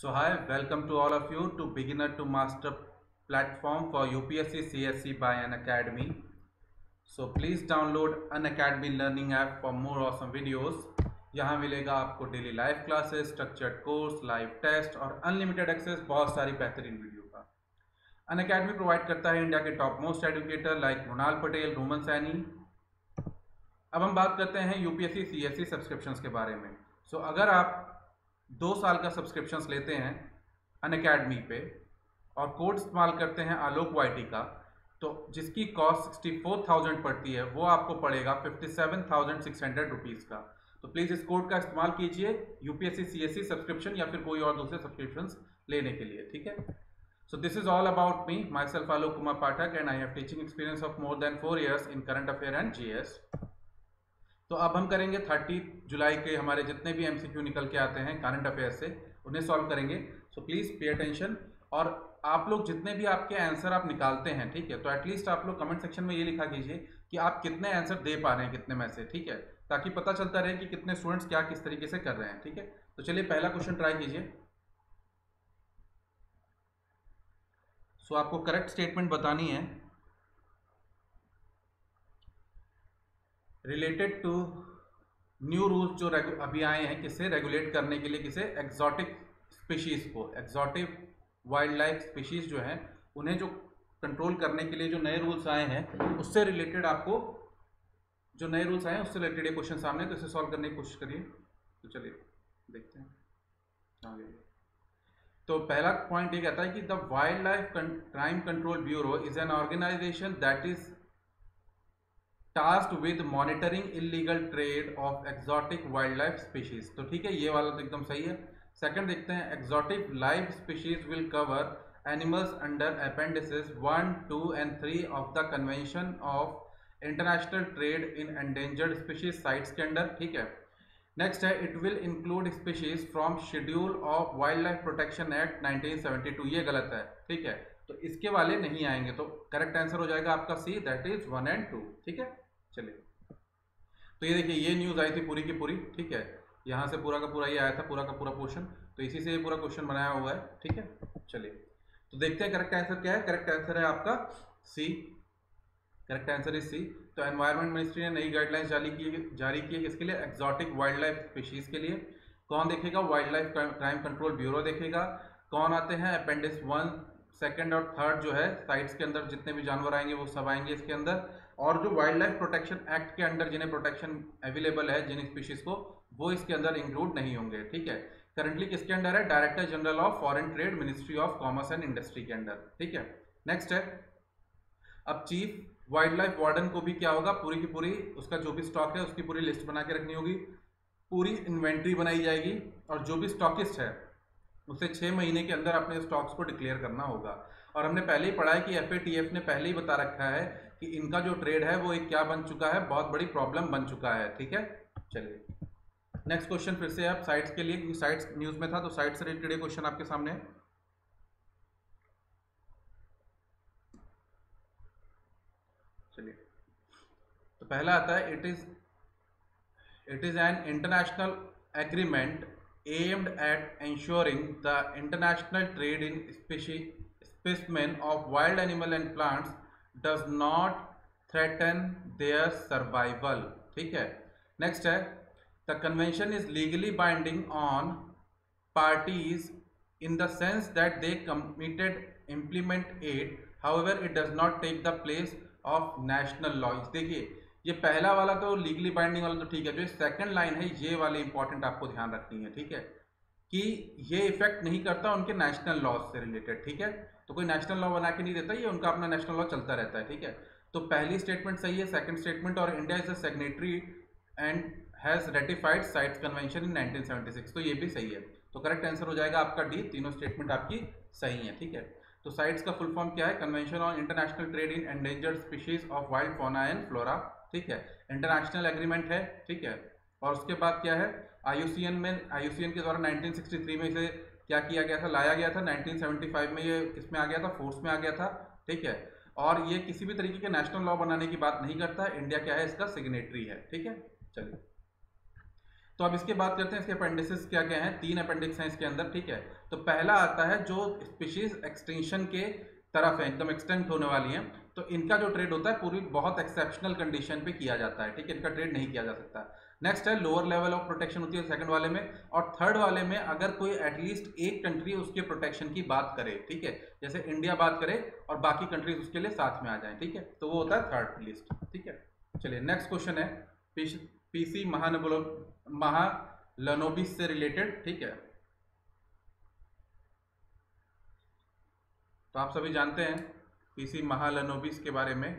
So hi, welcome to all of you to beginner to master platform for UPSC CSC by an academy. So please download an academy learning app for more awesome videos. यहाँ मिलेगा आपको daily live classes structured course live test और unlimited access बहुत सारी बेहतरीन video का अन academy provide करता है इंडिया के top most educator like Mrinal Patel Roman Saini अब हम बात करते हैं यूपीएससी सीएससी सब्सक्रिप्शंस के बारे में सो so, अगर आप दो साल का सब्सक्रिप्शंस लेते हैं अन अकेडमी पे, और कोड इस्तेमाल करते हैं आलोक वाईटी का तो जिसकी कॉस्ट सिक्सटी फोर थाउज़ेंड पड़ती है, वो आपको पड़ेगा fifty seven thousand six hundred rupees का। तो प्लीज़ इस कोड का इस्तेमाल कीजिए यूपीएससी सीएससी सब्सक्रिप्शन या फिर कोई और दूसरे सब्सक्रिप्शन लेने के लिए, ठीक है? So this is all about me myself Alok Kumar Pathak and I have teaching experience of more than four years in current affair and GS तो अब हम करेंगे थर्टी जुलाई के हमारे जितने भी एमसीक्यू निकल के आते हैं करंट अफेयर से, उन्हें सॉल्व करेंगे। सो प्लीज़ पे अटेंशन और आप लोग जितने भी आपके आंसर आप निकालते हैं, ठीक है? तो एटलीस्ट आप लोग कमेंट सेक्शन में ये लिखा कीजिए कि आप कितने आंसर दे पा रहे हैं कितने में से, ठीक है? ताकि पता चलता रहे कि कितने स्टूडेंट्स क्या किस तरीके से कर रहे हैं, ठीक है? तो चलिए पहला क्वेश्चन ट्राई कीजिए। सो आपको करेक्ट स्टेटमेंट बतानी है। रिलेटेड टू न्यू रूल्स जो अभी आए हैं, किसे रेगुलेट करने के लिए किसे एक्जॉटिक स्पीशीज को एक्जॉटिक वाइल्ड लाइफ स्पीशीज जो हैं, उन्हें जो कंट्रोल करने के लिए जो नए रूल्स आए हैं, उससे रिलेटेड आपको, जो नए रूल्स आए हैं, उससे रिलेटेड ये क्वेश्चन सामने तो इसे सॉल्व करने की कोशिश करिए। तो चलिए, देखते हैं। आगे। तो पहला पॉइंट ये कहता है कि the wildlife crime control bureau is an organisation that is task with monitoring illegal trade of exotic wildlife species तो ठीक है, ये वाला तो एकदम सही है। सेकंड देखते हैं exotic life species will cover animals under appendices one two and three of the convention of international trade in endangered species CITES के अंडर ठीक है। नेक्स्ट है it will include species from schedule of wildlife protection act 1972 ये गलत है, ठीक है। तो इसके वाले नहीं आएँगे तो करेक्ट आंसर हो जाएगा आपका C that is one and two ठीक है। चलिए तो ये देखिए, ये न्यूज़ आई थी पूरी की पूरी, ठीक है? यहाँ से पूरा का पूरा ये आया था, पूरा का पूरा पोर्शन तो इसी से ये पूरा क्वेश्चन बनाया हुआ है, ठीक है? चलिए। तो देखते हैं करेक्ट आंसर क्या है? करेक्ट आंसर है आपका C correct answer is C तो एनवायरमेंट मिनिस्ट्री ने नई गाइडलाइंस जारी की जारी की है किसके लिए? एक्जॉटिक वाइल्ड लाइफ स्पीशीज के लिए। कौन देखेगा? Wild life crime control bureau देखेगा। कौन आते हैं? अपेंडिक्स वन सेकेंड और थर्ड जो है साइट्स के अंदर जितने भी जानवर आएँगे, वो सब आएँगे इसके अंदर। और जो वाइल्ड लाइफ प्रोटेक्शन एक्ट के अंडर जिन्हें प्रोटेक्शन अवेलेबल है जिन स्पीशीज को, वो इसके अंदर इंक्लूड नहीं होंगे, ठीक है? करंटली किसके अंडर है? Director general of foreign trade ministry of commerce and industry के अंडर ठीक है? नेक्स्ट है। अब चीफ वाइल्ड लाइफ वार्डन को भी क्या होगा? पूरी की पूरी, उसका जो भी स्टॉक है, उसकी पूरी लिस्ट बना के रखनी होगी। पूरी इन्वेंट्री बनाई जाएगी और जो भी स्टॉकिस्ट है, उसे छः महीने के अंदर अपने स्टॉक्स को डिक्लेयर करना होगा। और हमने पहले ही पढ़ा है कि एफएटीएफ ने पहले ही बता रखा है कि इनका जो ट्रेड है वो एक क्या बन चुका है? बहुत बड़ी प्रॉब्लम बन चुका है, ठीक है? चलिए। नेक्स्ट क्वेश्चन फिर से आप साइट्स के लिए क्योंकि साइट्स न्यूज़ में था तो साइट से रिलेटेड क्वेश्चन आपके सामने। है चलिए। तो पहला आता है it is it is an international agreement aimed at ensuring the international trade in specimen of wild animal and plants does not threaten their survival ठीक है नेक्स्ट है the convention is legally binding on parties in the sense that they committed implement it however it does not take the place of national law देखिए ये पहला वाला तो legally binding वाला तो ठीक है जो सेकंड लाइन है ये वाली इंपॉर्टेंट आपको ध्यान रखनी है ठीक है कि ये इफ़ेक्ट नहीं करता उनके नेशनल लॉ से रिलेटेड ठीक है? तो कोई नेशनल लॉ बना के नहीं देता, ये उनका अपना नेशनल लॉ चलता रहता है, ठीक है? तो पहली स्टेटमेंट सही है सेकंड स्टेटमेंट और India is a signatory and has ratified CITES convention in 1976 तो ये भी सही है। तो करेक्ट आंसर हो जाएगा आपका डी तीनों स्टेटमेंट आपकी सही है, ठीक है? तो साइट्स का फुल फॉर्म क्या है? Convention on international trade in endangered species of wild fauna and flora ठीक है? इंटरनेशनल एग्रीमेंट है, ठीक है? और उसके बाद क्या है? आईयूसीएन में आईयूसीएन के द्वारा 1963 में इसे क्या किया गया था? लाया गया था। 1975 में ये किस आ गया था, फोर्स में आ गया था, ठीक है? और ये किसी भी तरीके के नेशनल लॉ बनाने की बात नहीं करता है इंडिया क्या है? इसका सिग्नेटरी है, ठीक है? चलिए। तो अब इसके बात करते हैं, इसके अपेंडिसेस क्या क्या हैं? तीन अपेंडिक्स हैं इसके अंदर, ठीक है? तो पहला आता है जो स्पीशीज एक्सटेंशन के तरफ़ है, एकदम एक्सटेंट होने वाली है तो इनका जो ट्रेड होता है, पूरी बहुत एक्सेप्शनल कंडीशन पे किया जाता है, ठीक है? इनका ट्रेड नहीं किया जा सकता। नेक्स्ट है लोअर लेवल ऑफ़ प्रोटेक्शन होती है सेकंड वाले में और थर्ड वाले में अगर कोई एटलीस्ट एक कंट्री उसके प्रोटेक्शन की बात करे, ठीक है? जैसे इंडिया बात करे और बाकी कंट्रीज़ उसके लिए साथ में आ जाए, ठीक है? तो वो होता है थर्ड लिस्ट ठीक है? चलिए नेक्स्ट क्वेश्चन है। पीसी महानबुलो, महालनोबिस से रिलेटेड ठीक है? तो आप सभी जानते हैं पीसी महालनोबिस के बारे में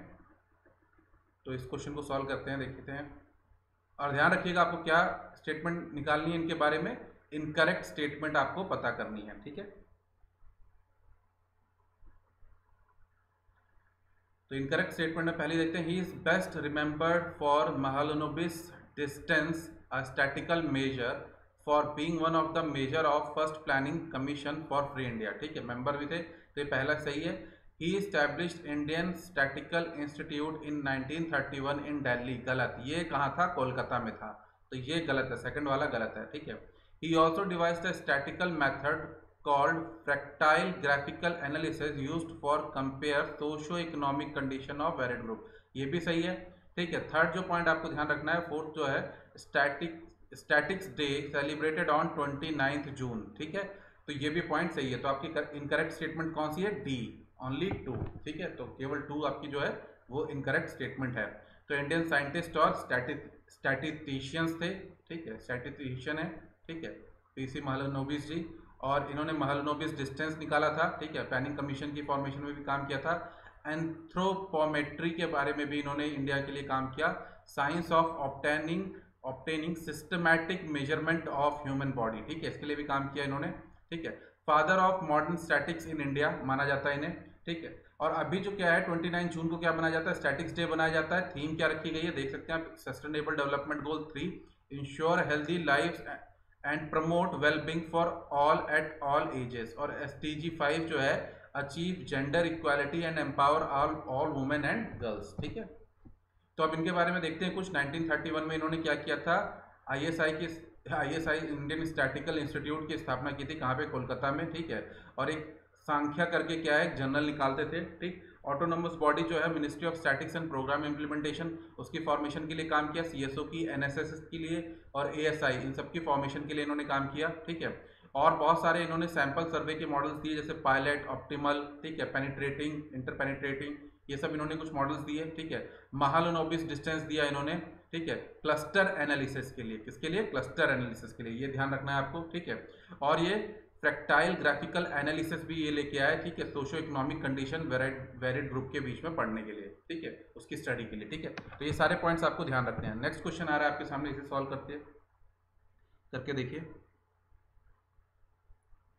तो इस क्वेश्चन को सॉल्व करते हैं, देखते हैं। और ध्यान रखिएगा आपको क्या स्टेटमेंट निकालनी है इनके बारे में। इनकरेक्ट स्टेटमेंट आपको पता करनी है, ठीक है? तो इनकरेक्ट स्टेटमेंट में पहले देखते हैं he is best remembered for Mahalanobis distance a statistical measure for being one of the major of first planning commission for free India ठीक है? मेंबर भी थे तो ये पहला सही है। He established Indian statistical institute in 1931 in Delhi गलत। ये कहाँ था? कोलकाता में था। तो ये गलत है। सेकंड वाला गलत है। ठीक है। He also devise the statistical method called fractile graphical analysis used for compare socio economic condition of varied group ये भी सही है। ठीक है। थर्ड जो पॉइंट आपको ध्यान रखना है फोर्थ जो है static statistics day celebrated on twenty June ठीक है। तो ये भी पॉइंट सही है। तो आपकी इनकरेक्ट स्टेटमेंट कौन सी है? डी ओनली टू ठीक है? तो केवल टू आपकी जो है, वो इनकरेक्ट स्टेटमेंट है। तो इंडियन साइंटिस्ट और स्टैटिस्टिशियंस थे, ठीक है? स्टैटिस्टिशियन है, ठीक है? पीसी महलनोबिस जी, और इन्होंने महलनोबिस डिस्टेंस निकाला था, ठीक है? प्लानिंग कमीशन की फॉर्मेशन में भी काम किया था। एंथ्रोपोमेट्री के बारे में भी इन्होंने इंडिया के लिए काम किया। Science of obtaining obtaining systematic measurement of human body ठीक है? इसके लिए भी काम किया इन्होंने, ठीक है? Father of modern statistics in India माना जाता है इन्हें। ठीक है? और अभी जो क्या है 29 जून को क्या बनाया जाता है? स्टैटिक्स डे बनाया जाता है। थीम क्या रखी गई है? देख सकते हैं आप। Sustainable development goal three ensure healthy life and promote wellbeing for all at all ages और एस टी जी फाइव जो है achieve gender equality and empower all all women and girls ठीक है? तो अब इनके बारे में देखते हैं कुछ। 1931 में इन्होंने क्या किया था? आईएसआई की आईएसआई इंडियन स्टैटिकल इंस्टीट्यूट की स्थापना की थी, कहाँ पे? कोलकाता में। ठीक है? और एक सांख्या करके क्या है? जर्नल निकालते थे, ठीक? ऑटोनोमस बॉडी जो है ministry of statistics and programme implementation उसकी फॉर्मेशन के लिए काम किया सीएसओ की एनएसएस के लिए और एएसआई इन सब की फॉर्मेशन के लिए इन्होंने काम किया, ठीक है? और बहुत सारे इन्होंने सैंपल सर्वे के मॉडल्स दिए, जैसे पायलट ऑप्टिमल ठीक है? पेनिट्रेटिंग इंटर पेनिट्रेटिंग ये सब इन्होंने कुछ मॉडल्स दिए, ठीक है? महालोनोबिस डिस्टेंस दिया इन्होंने, ठीक है? क्लस्टर एनालिसिस के लिए, किसके लिए? क्लस्टर एनालिसिस के लिए, ये ध्यान रखना है आपको, ठीक है? और ये फ्रैक्टाइल ग्राफिकल एनालिसिस भी ये लेके आया ठीक है socio economic condition varied group के बीच में पढ़ने के लिए, ठीक है, उसकी स्टडी के लिए, ठीक है। तो ये सारे पॉइंट्स आपको ध्यान रखते हैं। नेक्स्ट क्वेश्चन आ रहा है आपके सामने, इसे सॉल्व करते हैं। करके देखिए।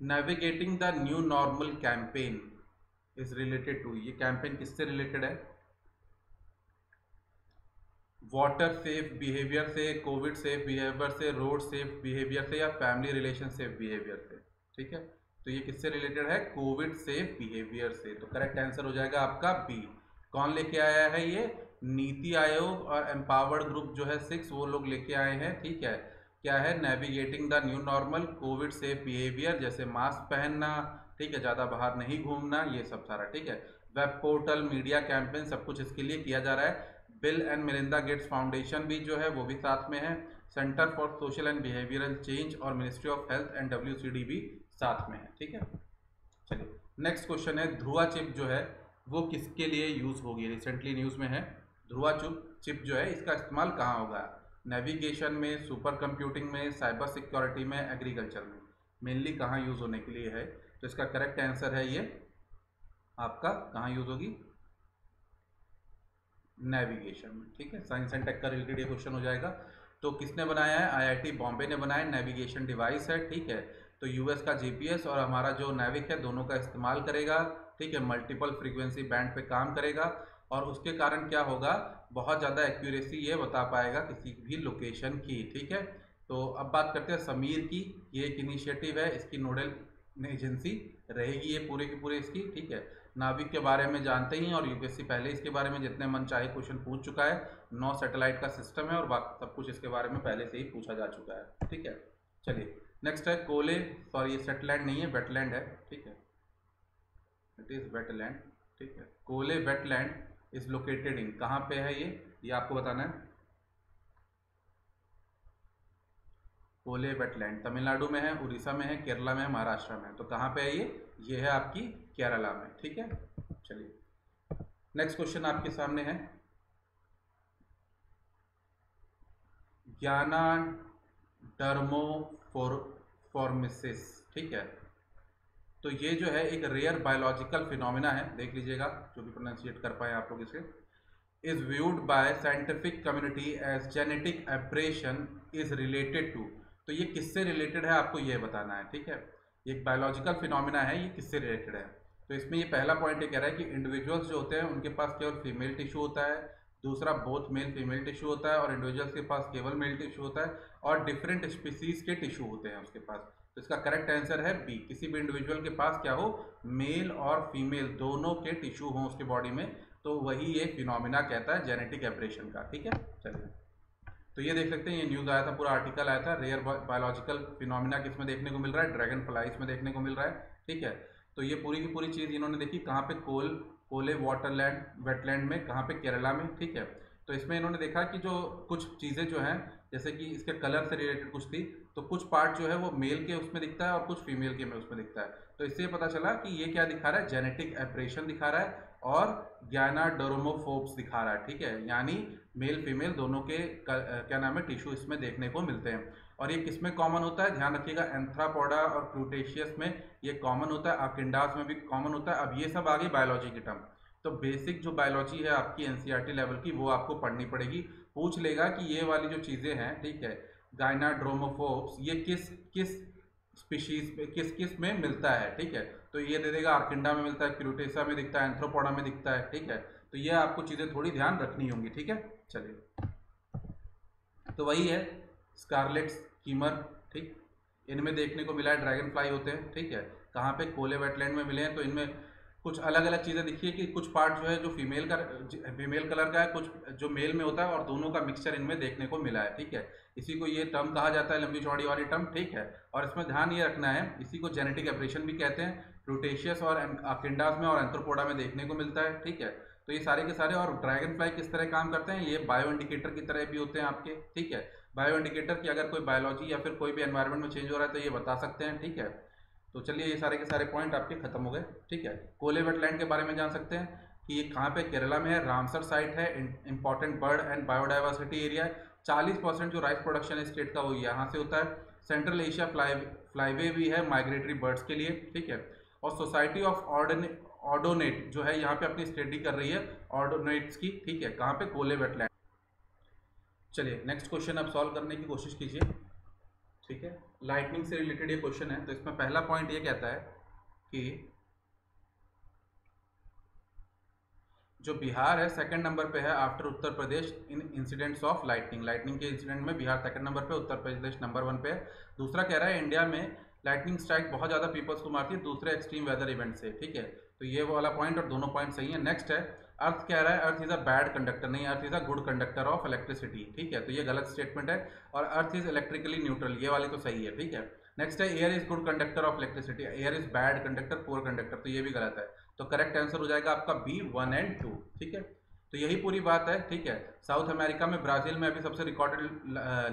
Navigating the new normal campaign is related to ये कैंपेन किससे रिलेटेड है? वाटर सेफ़ बिहेवियर से कोविड सेफ़ बिहेवियर से रोड सेफ़ बिहेवियर से या फैमिली रिलेशन सेफ़ बिहेवियर से? ठीक है? तो ये किससे रिलेटेड है? कोविड सेफ़ बिहेवियर से। तो करेक्ट आंसर हो जाएगा आपका बी कौन लेके आया है ये? नीति आयोग और एम्पावर्ड ग्रुप जो है सिक्स वो लोग लेके आए हैं। ठीक है? क्या है? Navigating the new normal COVID safe behaviour जैसे मास्क पहनना, ठीक है? ज़्यादा बाहर नहीं घूमना, ये सब सारा, ठीक है? वेब पोर्टल मीडिया कैंपेन सब कुछ इसके लिए किया जा रहा है। Bill and Melinda Gates foundation भी जो है, वो भी साथ में है। Centre for social and behavioural change और ministry of health and WCD भी साथ में है, ठीक है? चलिए नेक्स्ट क्वेश्चन है ध्रुआ चिप जो है, वो किसके लिए यूज़ होगी? रिसेंटली न्यूज़ में है ध्रुआ चुप, चिप जो है, इसका इस्तेमाल कहाँ होगा? नेविगेशन में सुपर कंप्यूटिंग में साइबर सिक्योरिटी में एग्रीकल्चर में। मेनली कहाँ यूज़ होने के लिए है? तो इसका करेक्ट आंसर है ये, आपका कहाँ यूज़ होगी? नेविगेशन में, ठीक है? साइंस एंड टेक का रिलेटेड क्वेश्चन हो जाएगा। तो किसने बनाया है? आईआईटी बॉम्बे ने बनाया नेविगेशन डिवाइस है, ठीक है? तो यूएस का जीपीएस और हमारा जो नेविक है, दोनों का इस्तेमाल करेगा, ठीक है? मल्टीपल फ्रीक्वेंसी बैंड पे काम करेगा और उसके कारण क्या होगा? बहुत ज़्यादा एक्यूरेसी ये बता पाएगा किसी भी लोकेशन की, ठीक है? तो अब बात करते हैं समीर की। ये एक इनिशिएटिव है, इसकी नोडल एजेंसी रहेगी ये पूरे की पूरे इसकी, ठीक है? नाविक के बारे में जानते ही और यूपीएससी पहले इसके बारे में जितने मन चाहे क्वेश्चन पूछ चुका है। नौ सैटेलाइट का सिस्टम है और सब कुछ इसके बारे में पहले से ही पूछा जा चुका है, ठीक है? चलिए। नेक्स्ट है कोले सॉरी ये सेटेलाइट नहीं है वेटलैंड है, ठीक है? इट इज़ वेटलैंड ठीक है? कोले वेटलैंड इज़ लोकेटेड इन कहाँ पे है ये? ये आपको बताना है। कोले वेटलैंड तमिलनाडु में है, उड़ीसा में है, केरला में है, महाराष्ट्र में है। तो कहाँ पे है ये? ये है आपकी केरला में, ठीक है? चलिए। नेक्स्ट क्वेश्चन आपके सामने है। ज्ञाना डर्मोफोर्मिसिस ठीक है? तो ये जो है एक रेयर बायोलॉजिकल फिनोमिना है, देख लीजिएगा, जो भी प्रोनाउंसिएट कर पाए आप लोग इसे is viewed by scientific community as genetic aberration is related to तो ये किससे रिलेटेड है, आपको ये बताना है, ठीक है? ये एक बायोलॉजिकल फिनोमिना है, ये किससे रिलेटेड है? तो इसमें ये पहला पॉइंट ये कह रहा है कि इंडिविजुअल्स जो होते हैं, उनके पास केवल फीमेल टिश्यू होता है दूसरा बोथ मेल फीमेल टिश्यू होता है और इंडिविजुअल्स के पास केवल मेल टिश्यू होता है और डिफरेंट स्पीसीज के टिश्यू होते हैं उसके पास। तो इसका करेक्ट आंसर है बी किसी भी इंडिविजुअल के पास क्या हो? मेल और फीमेल दोनों के टिश्यू हों उसके बॉडी में तो वही ये फिनोमिना कहता है जेनेटिक एपरेशन का। ठीक है? चलिए। तो ये देख सकते हैं, ये न्यूज़ आया था, पूरा आर्टिकल आया था रेयर बायोलॉजिकल फिनोमिना किसमें देखने को मिल रहा है? ड्रैगन फ्लाइज में देखने को मिल रहा है। ठीक है? तो ये पूरी की पूरी चीज़ इन्होंने देखी, कहाँ पे कोल कोले वाटरलैंड, वेटलैंड में, कहाँ पे? केरला में, ठीक है? तो इसमें इन्होंने देखा कि जो कुछ चीज़ें जो हैं, जैसे कि इसके कलर से रिलेटेड कुछ थी तो कुछ पार्ट जो है वो मेल के उसमें दिखता है और कुछ फीमेल के में उसमें दिखता है। तो इससे पता चला कि ये क्या दिखा रहा है? जेनेटिक एपरेशन दिखा रहा है और ज्ञाना डोरोमोफोब्स दिखा रहा है, ठीक है? यानी मेल फीमेल दोनों के क्या नाम है? टिश्यू इसमें देखने को मिलते हैं। और ये किसमें कॉमन होता है? ध्यान रखिएगा एंथ्रापोडा और क्रूटेशियस में ये कॉमन होता है आकिंडास में भी कॉमन होता है। अब ये सब आ गई बायोलॉजी की टर्म तो बेसिक जो बायोलॉजी है आपकी एनसीईआरटी लेवल की, वो आपको पढ़नी पड़ेगी। पूछ लेगा कि ये वाली जो चीज़ें हैं, ठीक है गाइनाड्रोमोफोब्स ये किस किस स्पीशीज में, किस किसमें मिलता है, ठीक है? तो ये दे देगा आर्किंडा में मिलता है क्यूटेसा में दिखता है एंथ्रोपोडा में दिखता है, ठीक है? तो ये आपको चीज़ें थोड़ी ध्यान रखनी होंगी, ठीक है? चलिए। तो वही है स्कारलेट्स कीमर, ठीक? इनमें देखने को मिला है ड्रैगन फ्लाई होते हैं, ठीक है? कहाँ पे? कोले वेटलैंड में मिले हैं तो इनमें कुछ अलग अलग चीज़ें दिखिए कि कुछ पार्ट जो है, जो फीमेल का फीमेल कलर का है, कुछ जो मेल में होता है और दोनों का मिक्सचर इनमें देखने को मिला है, ठीक है? इसी को ये टर्म कहा जाता है, लंबी चौड़ी वाली टर्म ठीक है? और इसमें ध्यान ये रखना है, इसी को जेनेटिक एपरेशन भी कहते हैं प्रोटेशियस और अकिंडास में और एंथ्रोपोडा में देखने को मिलता है, ठीक है? तो ये सारे के सारे, और ड्रैगन फ्लाई किस तरह काम करते हैं? ये बायो इंडिकेटर की तरह भी होते हैं आपके, ठीक है? बायो इंडिकेटर की अगर कोई बायोलॉजी या फिर कोई भी एनवायरमेंट में चेंज हो रहा है तो ये बता सकते हैं, ठीक है? तो चलिए ये सारे के सारे पॉइंट आपके खत्म हो गए, ठीक है? कोले वेटलैंड के बारे में जान सकते हैं कि ये कहाँ पे? केरला में है, रामसर साइट है important bird and biodiversity area है। चालीस परसेंट जो राइस प्रोडक्शन है स्टेट का वो यहाँ से होता है। सेंट्रल एशिया फ्लाई फ्लाईवे भी है माइग्रेटरी बर्ड्स के लिए, ठीक है? और सोसाइटी ऑफ़ ऑर्डोनेट जो है, यहाँ पे अपनी स्टडी कर रही है ऑर्डोनेट्स की, ठीक है? कहाँ पे? कोले वेटलैंड चलिए नेक्स्ट क्वेश्चन आप सॉल्व करने की कोशिश कीजिए। ठीक है? लाइटनिंग से रिलेटेड ये क्वेश्चन है। तो इसमें पहला पॉइंट ये कहता है कि जो बिहार है सेकंड नंबर पे है after Uttar Pradesh in incidents of lightning lightning के इंसिडेंट में बिहार सेकंड नंबर पे, उत्तर प्रदेश नंबर वन पे है। दूसरा कह रहा है इंडिया में लाइटनिंग स्ट्राइक बहुत ज़्यादा पीपल्स को मारती है, दूसरे एक्सट्रीम वेदर इवेंट से। ठीक है? तो ये वाला पॉइंट और दोनों पॉइंट सही है। नेक्स्ट है अर्थ कह रहा है? Earth is a bad conductor नहीं, earth is a good conductor of electricity ठीक है? तो ये गलत स्टेटमेंट है और अर्थ इज़ इलेक्ट्रिकली न्यूट्रल ये वाली तो सही है, ठीक है? नेक्स्ट है air is good conductor of electricity air is bad conductor poor conductor तो ये भी गलत है। तो करेक्ट आंसर हो जाएगा आपका बी वन एंड टू ठीक है? तो यही पूरी बात है, ठीक है? साउथ अमेरिका में ब्राज़ील में अभी सबसे रिकॉर्डेड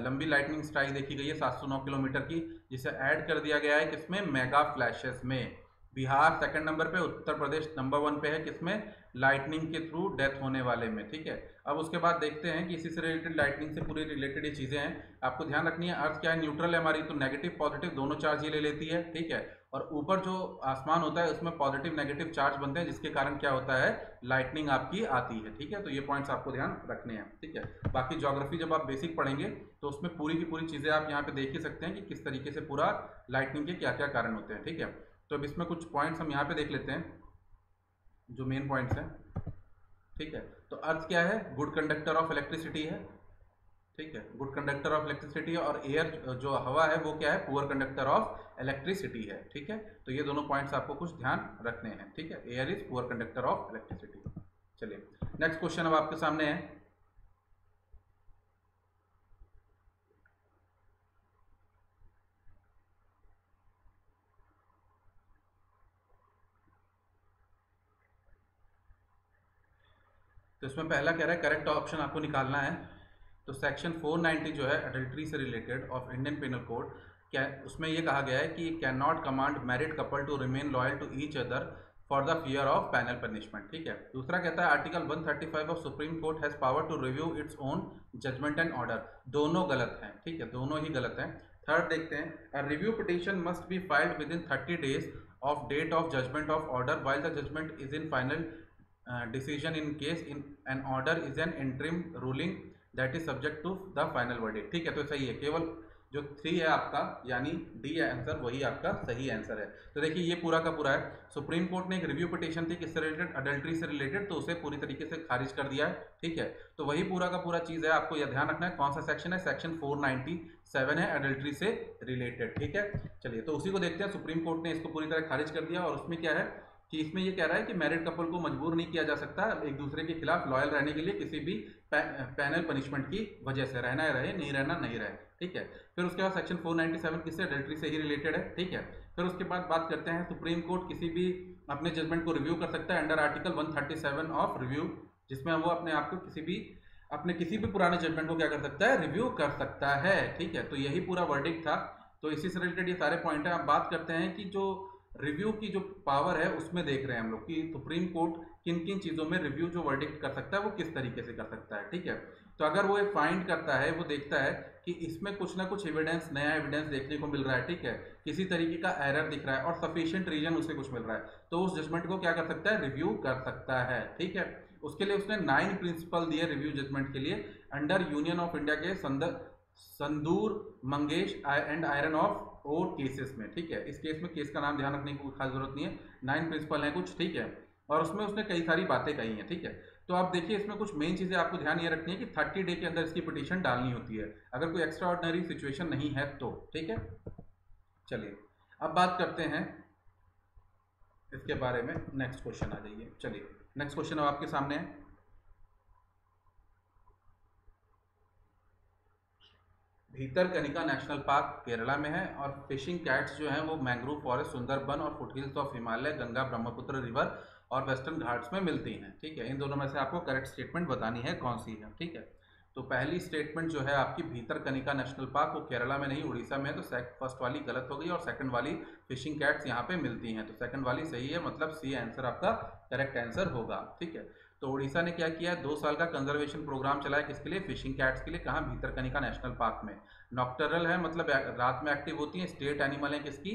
लंबी लाइटनिंग स्ट्राइक देखी गई है 709 किलोमीटर की, जिसे ऐड कर दिया गया है किसमें? मेगा फ्लैशेस में। बिहार सेकंड नंबर पे, उत्तर प्रदेश नंबर वन पे है, किसमें? लाइटनिंग के थ्रू डेथ होने वाले में, ठीक है? अब उसके बाद देखते हैं कि इसी से रिलेटेड लाइटनिंग से पूरी रिलेटेड ये चीज़ें हैं। आपको ध्यान रखनी है अर्थ क्या है? न्यूट्रल है हमारी तो नेगेटिव पॉजिटिव दोनों चार्ज ये ले लेती है, ठीक है? और ऊपर जो आसमान होता है, उसमें पॉजिटिव नेगेटिव चार्ज बनते हैं, जिसके कारण क्या होता है? लाइटनिंग आपकी आती है, ठीक है? तो ये पॉइंट्स आपको ध्यान रखने हैं, ठीक है? बाकी जोग्राफी जब आप बेसिक पढ़ेंगे तो उसमें पूरी की पूरी चीज़ें आप यहाँ पे देख ही सकते हैं कि किस तरीके से पूरा लाइटनिंग के क्या क्या कारण होते हैं, ठीक है? तो अब इसमें कुछ पॉइंट्स हम यहाँ पे देख लेते हैं, जो मेन पॉइंट्स हैं। ठीक है? तो अर्थ क्या है? गुड कंडक्टर ऑफ़ इलेक्ट्रिसिटी है। ठीक है? गुड कंडक्टर ऑफ़ इलेक्ट्रिसिटी और एयर जो हवा है, वो क्या है? पुअर कंडक्टर ऑफ़ इलेक्ट्रिसिटी है। ठीक है? तो ये दोनों पॉइंट्स आपको कुछ ध्यान रखने हैं। ठीक है? Air is poor conductor of electricity चलिए। नेक्स्ट क्वेश्चन अब आपके सामने है। तो इसमें पहला कह रहा है करेक्ट ऑप्शन आपको निकालना है। तो सेक्शन 490 जो है अडल्ट्री से related of Indian penal code क्या उसमें ये कहा गया है कि cannot command married couple to remain loyal to each other for the fear of penal punishment ठीक है? दूसरा कहता है article 135 of supreme court has power to review its own judgement and order दोनों गलत हैं, ठीक है? दोनों ही गलत हैं। थर्ड देखते हैं review petition must be filed within thirty days of date of judgement of order while the judgement is in final decision in case in an order is an interim ruling that is subject to the final verdict ठीक है तो सही है केवल जो three है आपका, यानी डी आंसर वही आपका सही आंसर है। तो देखिए, ये पूरा का पूरा है। सुप्रीम कोर्ट ने एक रिव्यू पिटिशन थी किससे रिलेटेड अडल्ट्री से रिलेटेड तो उसे पूरी तरीके से खारिज कर दिया है। ठीक है तो वही पूरा का पूरा चीज़ है, आपको यह ध्यान रखना है, कौन सा सेक्शन है? सेक्शन 497 है अडल्ट्री से रिलेटेड ठीक है, चलिए तो उसी को देखते हैं। सुप्रीम कोर्ट ने इसको पूरी तरह खारिज कर दिया और उसमें क्या है? कि इसमें ये कह रहा है कि मैरिड कपल को मजबूर नहीं किया जा सकता एक दूसरे के खिलाफ लॉयल रहने के लिए किसी भी पैनल पनिशमेंट की वजह से, रहना है रहे, नहीं रहना नहीं रहे, ठीक है? फिर उसके बाद सेक्शन 497 किससे अडल्ट्री से ही रिलेटेड है, ठीक है? फिर उसके बाद बात करते हैं सुप्रीम कोर्ट किसी भी अपने जजमेंट को रिव्यू कर सकता है अंडर आर्टिकल 137 ऑफ़ रिव्यू जिसमें वो अपने आप को किसी भी, अपने किसी भी पुराने जजमेंट को क्या कर सकता है रिव्यू कर सकता है, ठीक है? तो यही पूरा वर्डिक था। तो इसी से रिलेटेड ये सारे पॉइंट है। आप बात करते हैं कि जो रिव्यू की जो पावर है, उसमें देख रहे हैं हम लोग कि सुप्रीम कोर्ट किन किन चीज़ों में रिव्यू जो वर्डिक्ट कर सकता है, वो किस तरीके से कर सकता है, ठीक है? तो अगर वो फाइंड करता है, वो देखता है कि इसमें कुछ ना कुछ एविडेंस नया एविडेंस देखने को मिल रहा है, ठीक है? किसी तरीके का एरर दिख रहा है और सफिशियंट रीजन उसे कुछ मिल रहा है तो उस जजमेंट को क्या कर सकता है? रिव्यू कर सकता है, ठीक है? उसके लिए उसने नाइन प्रिंसिपल दिए रिव्यू जजमेंट के लिए अंडर यूनियन ऑफ़ इंडिया के Sandur, manganese and iron of ore cases में, ठीक है? इस केस में केस का नाम ध्यान रखने की कोई खास ज़रूरत नहीं है। नाइन प्रिंसिपल हैं कुछ, ठीक है? और उसमें उसने कई सारी बातें कही हैं, ठीक है? तो आप देखिए, इसमें कुछ मेन चीज़ें आपको ध्यान ये रखनी है कि थर्टी डे के अंदर इसकी पिटीशन डालनी होती है। अगर कोई एक्स्ट्रा ऑर्डनरी सिचुएशन नहीं है तो ठीक है? चलिए, अब बात करते हैं इसके बारे में। नेक्स्ट क्वेश्चन आ जाइए। चलिए नेक्स्ट क्वेश्चन अब आपके सामने है। भीतर कनिका नेशनल पार्क केरला में है और फिशिंग कैट्स जो हैं वो मैंग्रोव फॉरेस्ट, सुंदरबन और foothills of Himalaya, Ganga, Brahmaputra river और वेस्टर्न घाट्स में मिलती हैं। ठीक है, इन दोनों में से आपको करेक्ट स्टेटमेंट बतानी है कौन सी है। ठीक है तो पहली स्टेटमेंट जो है आपकी भीतर कनिका नेशनल पार्क, वो केरला में नहीं, उड़ीसा में है तो फ़र्स्ट वाली गलत हो गई और सेकंड वाली फिशिंग कैट्स यहाँ पे मिलती हैं। तो सेकंड वाली सही है मतलब सी आंसर आपका करेक्ट आंसर होगा। ठीक है तो उड़ीसा ने क्या किया? दो साल का कंजर्वेशन प्रोग्राम चलाया किसके लिए? फिशिंग कैट्स के लिए, कहाँ भीतर कनिका नेशनल पार्क में। नॉक्टरल है मतलब रात में एक्टिव होती है स्टेट एनिमल है किसकी?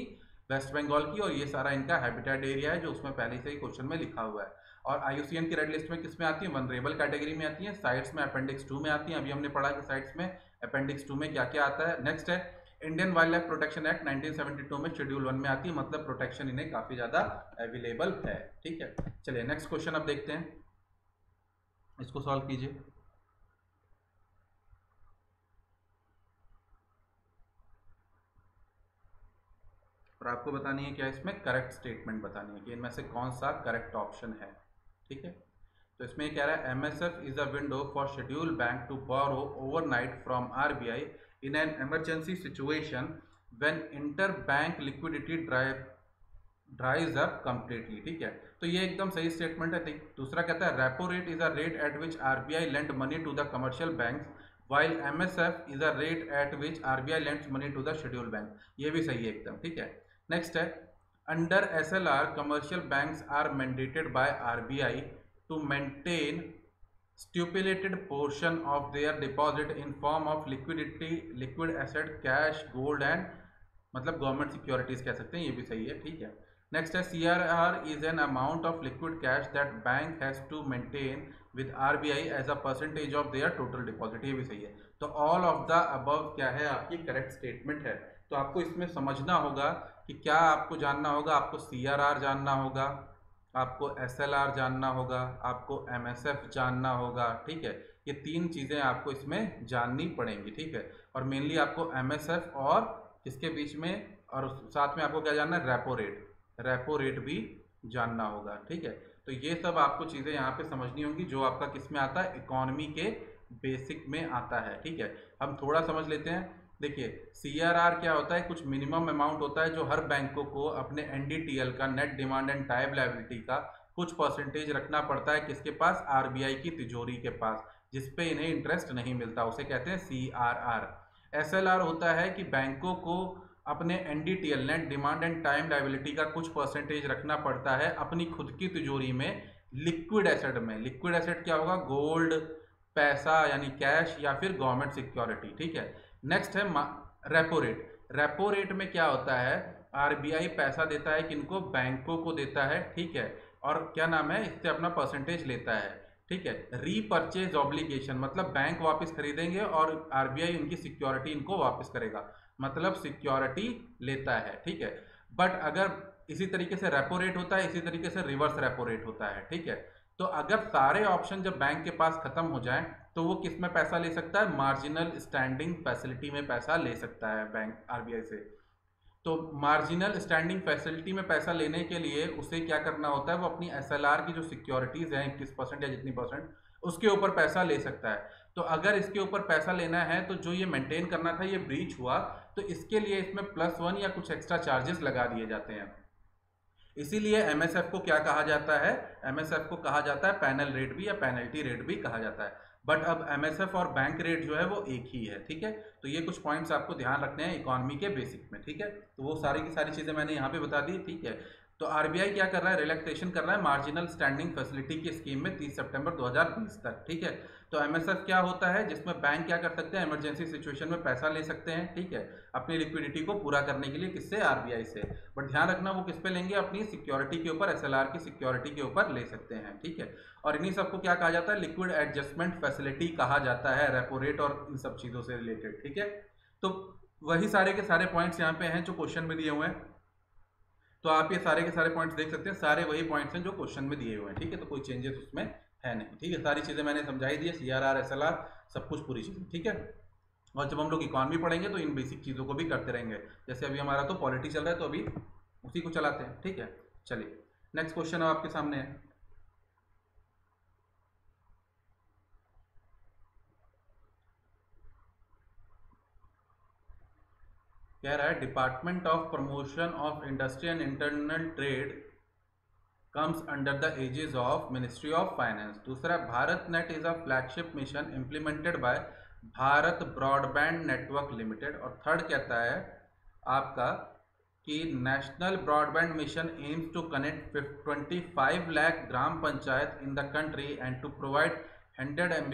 वेस्ट बंगाल की, और ये सारा इनका हैबिटेट एरिया है, जो उसमें पहले से ही क्वेश्चन में लिखा हुआ है। और आईयूसीएन की रेड लिस्ट में किसमें आती है? वनरेबल कैटेगरी में आती है साइट्स में अपेंडिक्स टू में आती है। अभी हमने पढ़ा कि साइट्स में अपेंडिक्स टू में क्या क्या आता है। नेक्स्ट है Indian wild life protection act 1972 में शेड्यूल वन में आती है मतलब प्रोटेक्शन इन्हें काफ़ी ज़्यादा अवेलेबल है। ठीक है, चलिए नेक्स्ट क्वेश्चन अब देखते हैं। इसको सॉल्व कीजिए। और आपको बतानी है क्या इसमें करेक्ट स्टेटमेंट बतानी है कि इनमें से कौन सा करेक्ट ऑप्शन है, ठीक है? तो इसमें कह रहा है M S F is a window for schedule bank to borrow overnight from RBI in an emergency situation when inter bank liquidity drive dries up completely ठीक है? तो ये एकदम सही स्टेटमेंट है दूसरा कहता है repo rate is a rate at which RBI lend money to the commercial bank while MSF is a rate at which RBI lends money to the schedule bank ये भी सही है एकदम, ठीक है? नेक्स्ट है under S L R commercial bank are mandated by R B I to maintain stipulated portion of their deposit in form of liquidity, liquid asset, cash, gold and मतलब government securities कह सकते हैं, ये भी सही है, ठीक है? नेक्स्ट है C R R is an amount of liquid cash that bank has to maintain with R B I as a percentage of their total deposit ये भी सही है। तो ऑल ऑफ़ द अबव क्या है? आपकी करेक्ट स्टेटमेंट है। तो आपको इसमें समझना होगा कि क्या आपको जानना होगा। आपको सी आर आर जानना होगा। आपको एस एल आर जानना होगा। आपको एम एस एफ़ जानना होगा। ठीक है? ये तीन चीज़ें आपको इसमें जाननी पड़ेंगी। ठीक है? और मेनली आपको एमएसएफ और इसके बीच में? और साथ में आपको क्या जानना है? रेपो रेट रेपो रेट भी जानना होगा, ठीक है? तो ये सब आपको चीज़ें यहाँ पे समझनी होंगी, जो आपका किसमें आता है, इकोनॉमी के बेसिक में आता है, ठीक है? हम थोड़ा समझ लेते हैं। देखिए सीआरआर क्या होता है? कुछ मिनिमम अमाउंट होता है जो हर बैंकों को अपने एनडीटीएल का net demand and time liability का कुछ परसेंटेज रखना पड़ता है किसके पास? आरबीआई की तिजोरी के पास जिसपे इन्हें इंटरेस्ट नहीं मिलता, उसे कहते हैं C R R S L R होता है कि बैंकों को अपने N D T L net demand and time liability का कुछ परसेंटेज रखना पड़ता है अपनी खुद की तिजोरी में लिक्विड एसेट में। लिक्विड एसेट क्या होगा? गोल्ड पैसा, यानी कैश या फिर गवर्नमेंट सिक्योरिटी ठीक है? नेक्स्ट है रेपो रेट रेपो रेट में क्या होता है? आरबीआई पैसा देता है किनको बैंकों को देता है, ठीक है? और क्या नाम है? इससे अपना परसेंटेज लेता है। ठीक है रीपर्चेज ऑब्लिगेशन मतलब बैंक वापस खरीदेंगे और आरबीआई उनकी सिक्योरिटी इनको वापस करेगा। मतलब सिक्योरिटी लेता है, ठीक है। बट अगर इसी तरीके से रेपो रेट होता है, इसी तरीके से रिवर्स रेपो रेट होता है, ठीक है। तो अगर सारे ऑप्शन जब बैंक के पास खत्म हो जाए तो वो किसमें पैसा ले सकता है? मार्जिनल स्टैंडिंग फैसिलिटी में पैसा ले सकता है बैंक आरबीआई से। तो मार्जिनल स्टैंडिंग फैसिलिटी में पैसा लेने के लिए उसे क्या करना होता है? वो अपनी एसएलआर की जो सिक्योरिटीज़ हैं, इक्कीस परसेंट या जितनी परसेंट उसके ऊपर पैसा ले सकता है। तो अगर इसके ऊपर पैसा लेना है तो जो ये मेंटेन करना था, ये ब्रीच हुआ तो इसके लिए इसमें प्लस वन या कुछ एक्स्ट्रा चार्जेस लगा दिए जाते हैं। इसीलिए एमएसएफ को क्या कहा जाता है? एमएसएफ को कहा जाता है पैनल रेट भी या पेनल्टी रेट भी कहा जाता है। बट अब एमएसएफ और बैंक रेट जो है वो एक ही है, ठीक है? तो ये कुछ पॉइंट्स आपको ध्यान रखने हैं इकोनॉमी के बेसिक में, ठीक है? तो वो सारी की सारी चीज़ें मैंने यहाँ पे बता दी, ठीक है? तो आरबीआई क्या कर रहा है? रिलैक्सेशन कर रहा है मार्जिनल स्टैंडिंग फैसिलिटी की स्कीम में 30 सितंबर 2020 तक, ठीक है? तो एमएसएफ क्या होता है? जिसमें बैंक क्या कर सकते हैं? इमरजेंसी सिचुएशन में पैसा ले सकते हैं, ठीक है? अपनी लिक्विडिटी को पूरा करने के लिए किससे? आरबीआई से। बट ध्यान रखना वो किस पे लेंगे? अपनी सिक्योरिटी के ऊपर एसएलआर की सिक्योरिटी के ऊपर ले सकते हैं, ठीक है? और इन्हीं सबको क्या कहा जाता है? लिक्विड एडजस्टमेंट फैसिलिटी कहा जाता है रेपो रेट और इन सब चीज़ों से रिलेटेड ठीक है? तो वही सारे के सारे पॉइंट्स यहाँ पे हैं जो क्वेश्चन में दिए हुए हैं। तो आप ये सारे के सारे पॉइंट्स देख सकते हैं। सारे वही पॉइंट्स हैं जो क्वेश्चन में दिए हुए हैं, ठीक है? तो कोई चेंजेस उसमें है नहीं। ठीक है, सारी चीज़ें मैंने समझाई दी है C R R S L R सब कुछ पूरी चीज़ें, ठीक है? और जब हम लोग इकॉनमी पढ़ेंगे तो इन बेसिक चीज़ों को भी करते रहेंगे। जैसे अभी हमारा तो पॉलिटी चल रहा है तो अभी उसी को चलाते हैं, ठीक है? चलिए नेक्स्ट क्वेश्चन अब आपके सामने है। कह रहा है department of promotion of industry and internal trade comes under the aegis of ministry of finance दूसरा, Bharat net is a flagship mission implemented by Bharat broadband network limited और थर्ड कहता है आपका कि national broadband mission aims to connect twenty five lakh gram panchayat in the country and to provide hundred M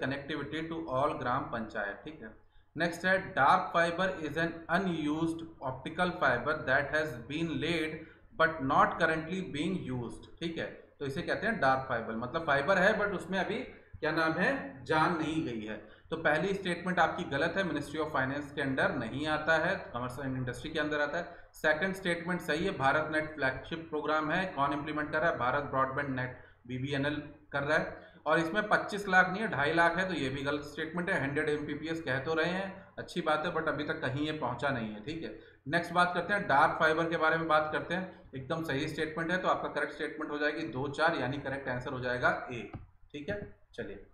connectivity to all gram panchayat, ठीक है? Next है dark fibre is an unused optical fibre that has been laid but not currently being use ठीक है? तो इसे कहते हैं dark fibre मतलब फाइबर है बट उसमें अभी क्या नाम है? जान नहीं गई है। तो पहली स्टेटमेंट आपकी गलत है मिनिस्ट्री ऑफ़ फाइनेंस के अंडर नहीं आता है कॉमर्स एंड इंडस्ट्री के अंदर आता है। सेकंड स्टेटमेंट सही है, भारत नेट फ्लैगशिप प्रोग्राम है, कौन इंप्लीमेंट कर रहा है भारत ब्रॉडबैंड नेट बीबीएनएल कर रहा है। और इसमें 25 लाख नहीं है, ढाई लाख है तो ये भी गलत स्टेटमेंट है। हंड्रेड एम कह तो रहे हैं, अच्छी बात है बट अभी तक कहीं ये पहुँचा नहीं है, ठीक है? नेक्स्ट बात करते हैं डार्क फाइबर के बारे में बात करते हैं। एकदम सही स्टेटमेंट है तो आपका करेक्ट स्टेटमेंट हो जाएगी दो चार, यानी करेक्ट आंसर हो जाएगा ए ठीक है? चलिए।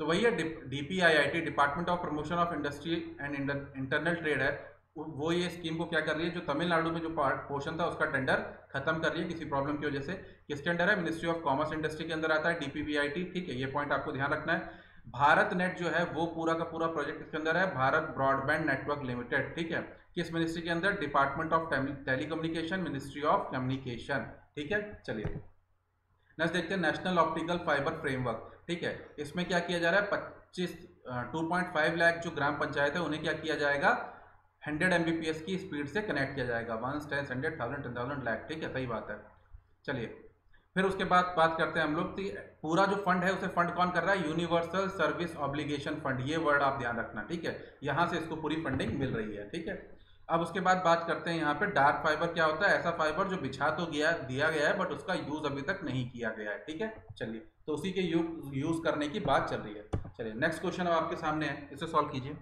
तो वही है D P I I T department of promotion of industry and internal trade है। वो ये स्कीम को क्या कर रही है, जो तमिलनाडु में जो पोर्शन था, उसका टेंडर खत्म कर रही है किसी प्रॉब्लम की वजह से। किस टेंडर है? मिनिस्ट्री ऑफ़ कॉमर्स इंडस्ट्री के अंदर आता है डीपीबीआईटी ठीक है, ये पॉइंट आपको ध्यान रखना है। भारत नेट जो है, वो पूरा का पूरा प्रोजेक्ट इसके अंदर है? भारत ब्रॉडबैंड नेटवर्क लिमिटेड ठीक है? किस मिनिस्ट्री के अंदर? Department of telecommunication ministry of communication ठीक है? चलिए। नेक्स्ट देखते हैं नेशनल ऑप्टिकल फाइबर फ्रेमवर्क ठीक है? इसमें क्या किया जा रहा है? पच्चीस टू पॉइंट फाइव लाख जो ग्राम पंचायत है, उन्हें क्या किया जाएगा? हंड्रेड एम की स्पीड से कनेक्ट किया जाएगा। One ten hundred thousand ten thousand lakh ठीक है? सही बात है। चलिए। फिर उसके बाद बात करते हैं हम लोग। पूरा जो फंड है, उसे फंड कौन कर रहा है? यूनिवर्सल सर्विस ऑब्लिगेशन फंड ये वर्ड आप ध्यान रखना। ठीक है? यहाँ से इसको पूरी फंडिंग मिल रही है। ठीक है? अब उसके बाद बात करते हैं यहाँ पे डार्क फाइबर क्या होता है? ऐसा फाइबर जो बिछा तो गया, दिया गया है बट उसका यूज़ अभी तक नहीं किया गया है, ठीक है? चलिए तो उसी के यूज़ यूज़ करने की बात चल रही है। चलिए नेक्स्ट क्वेश्चन अब आपके सामने है, इसे सॉल्व कीजिए।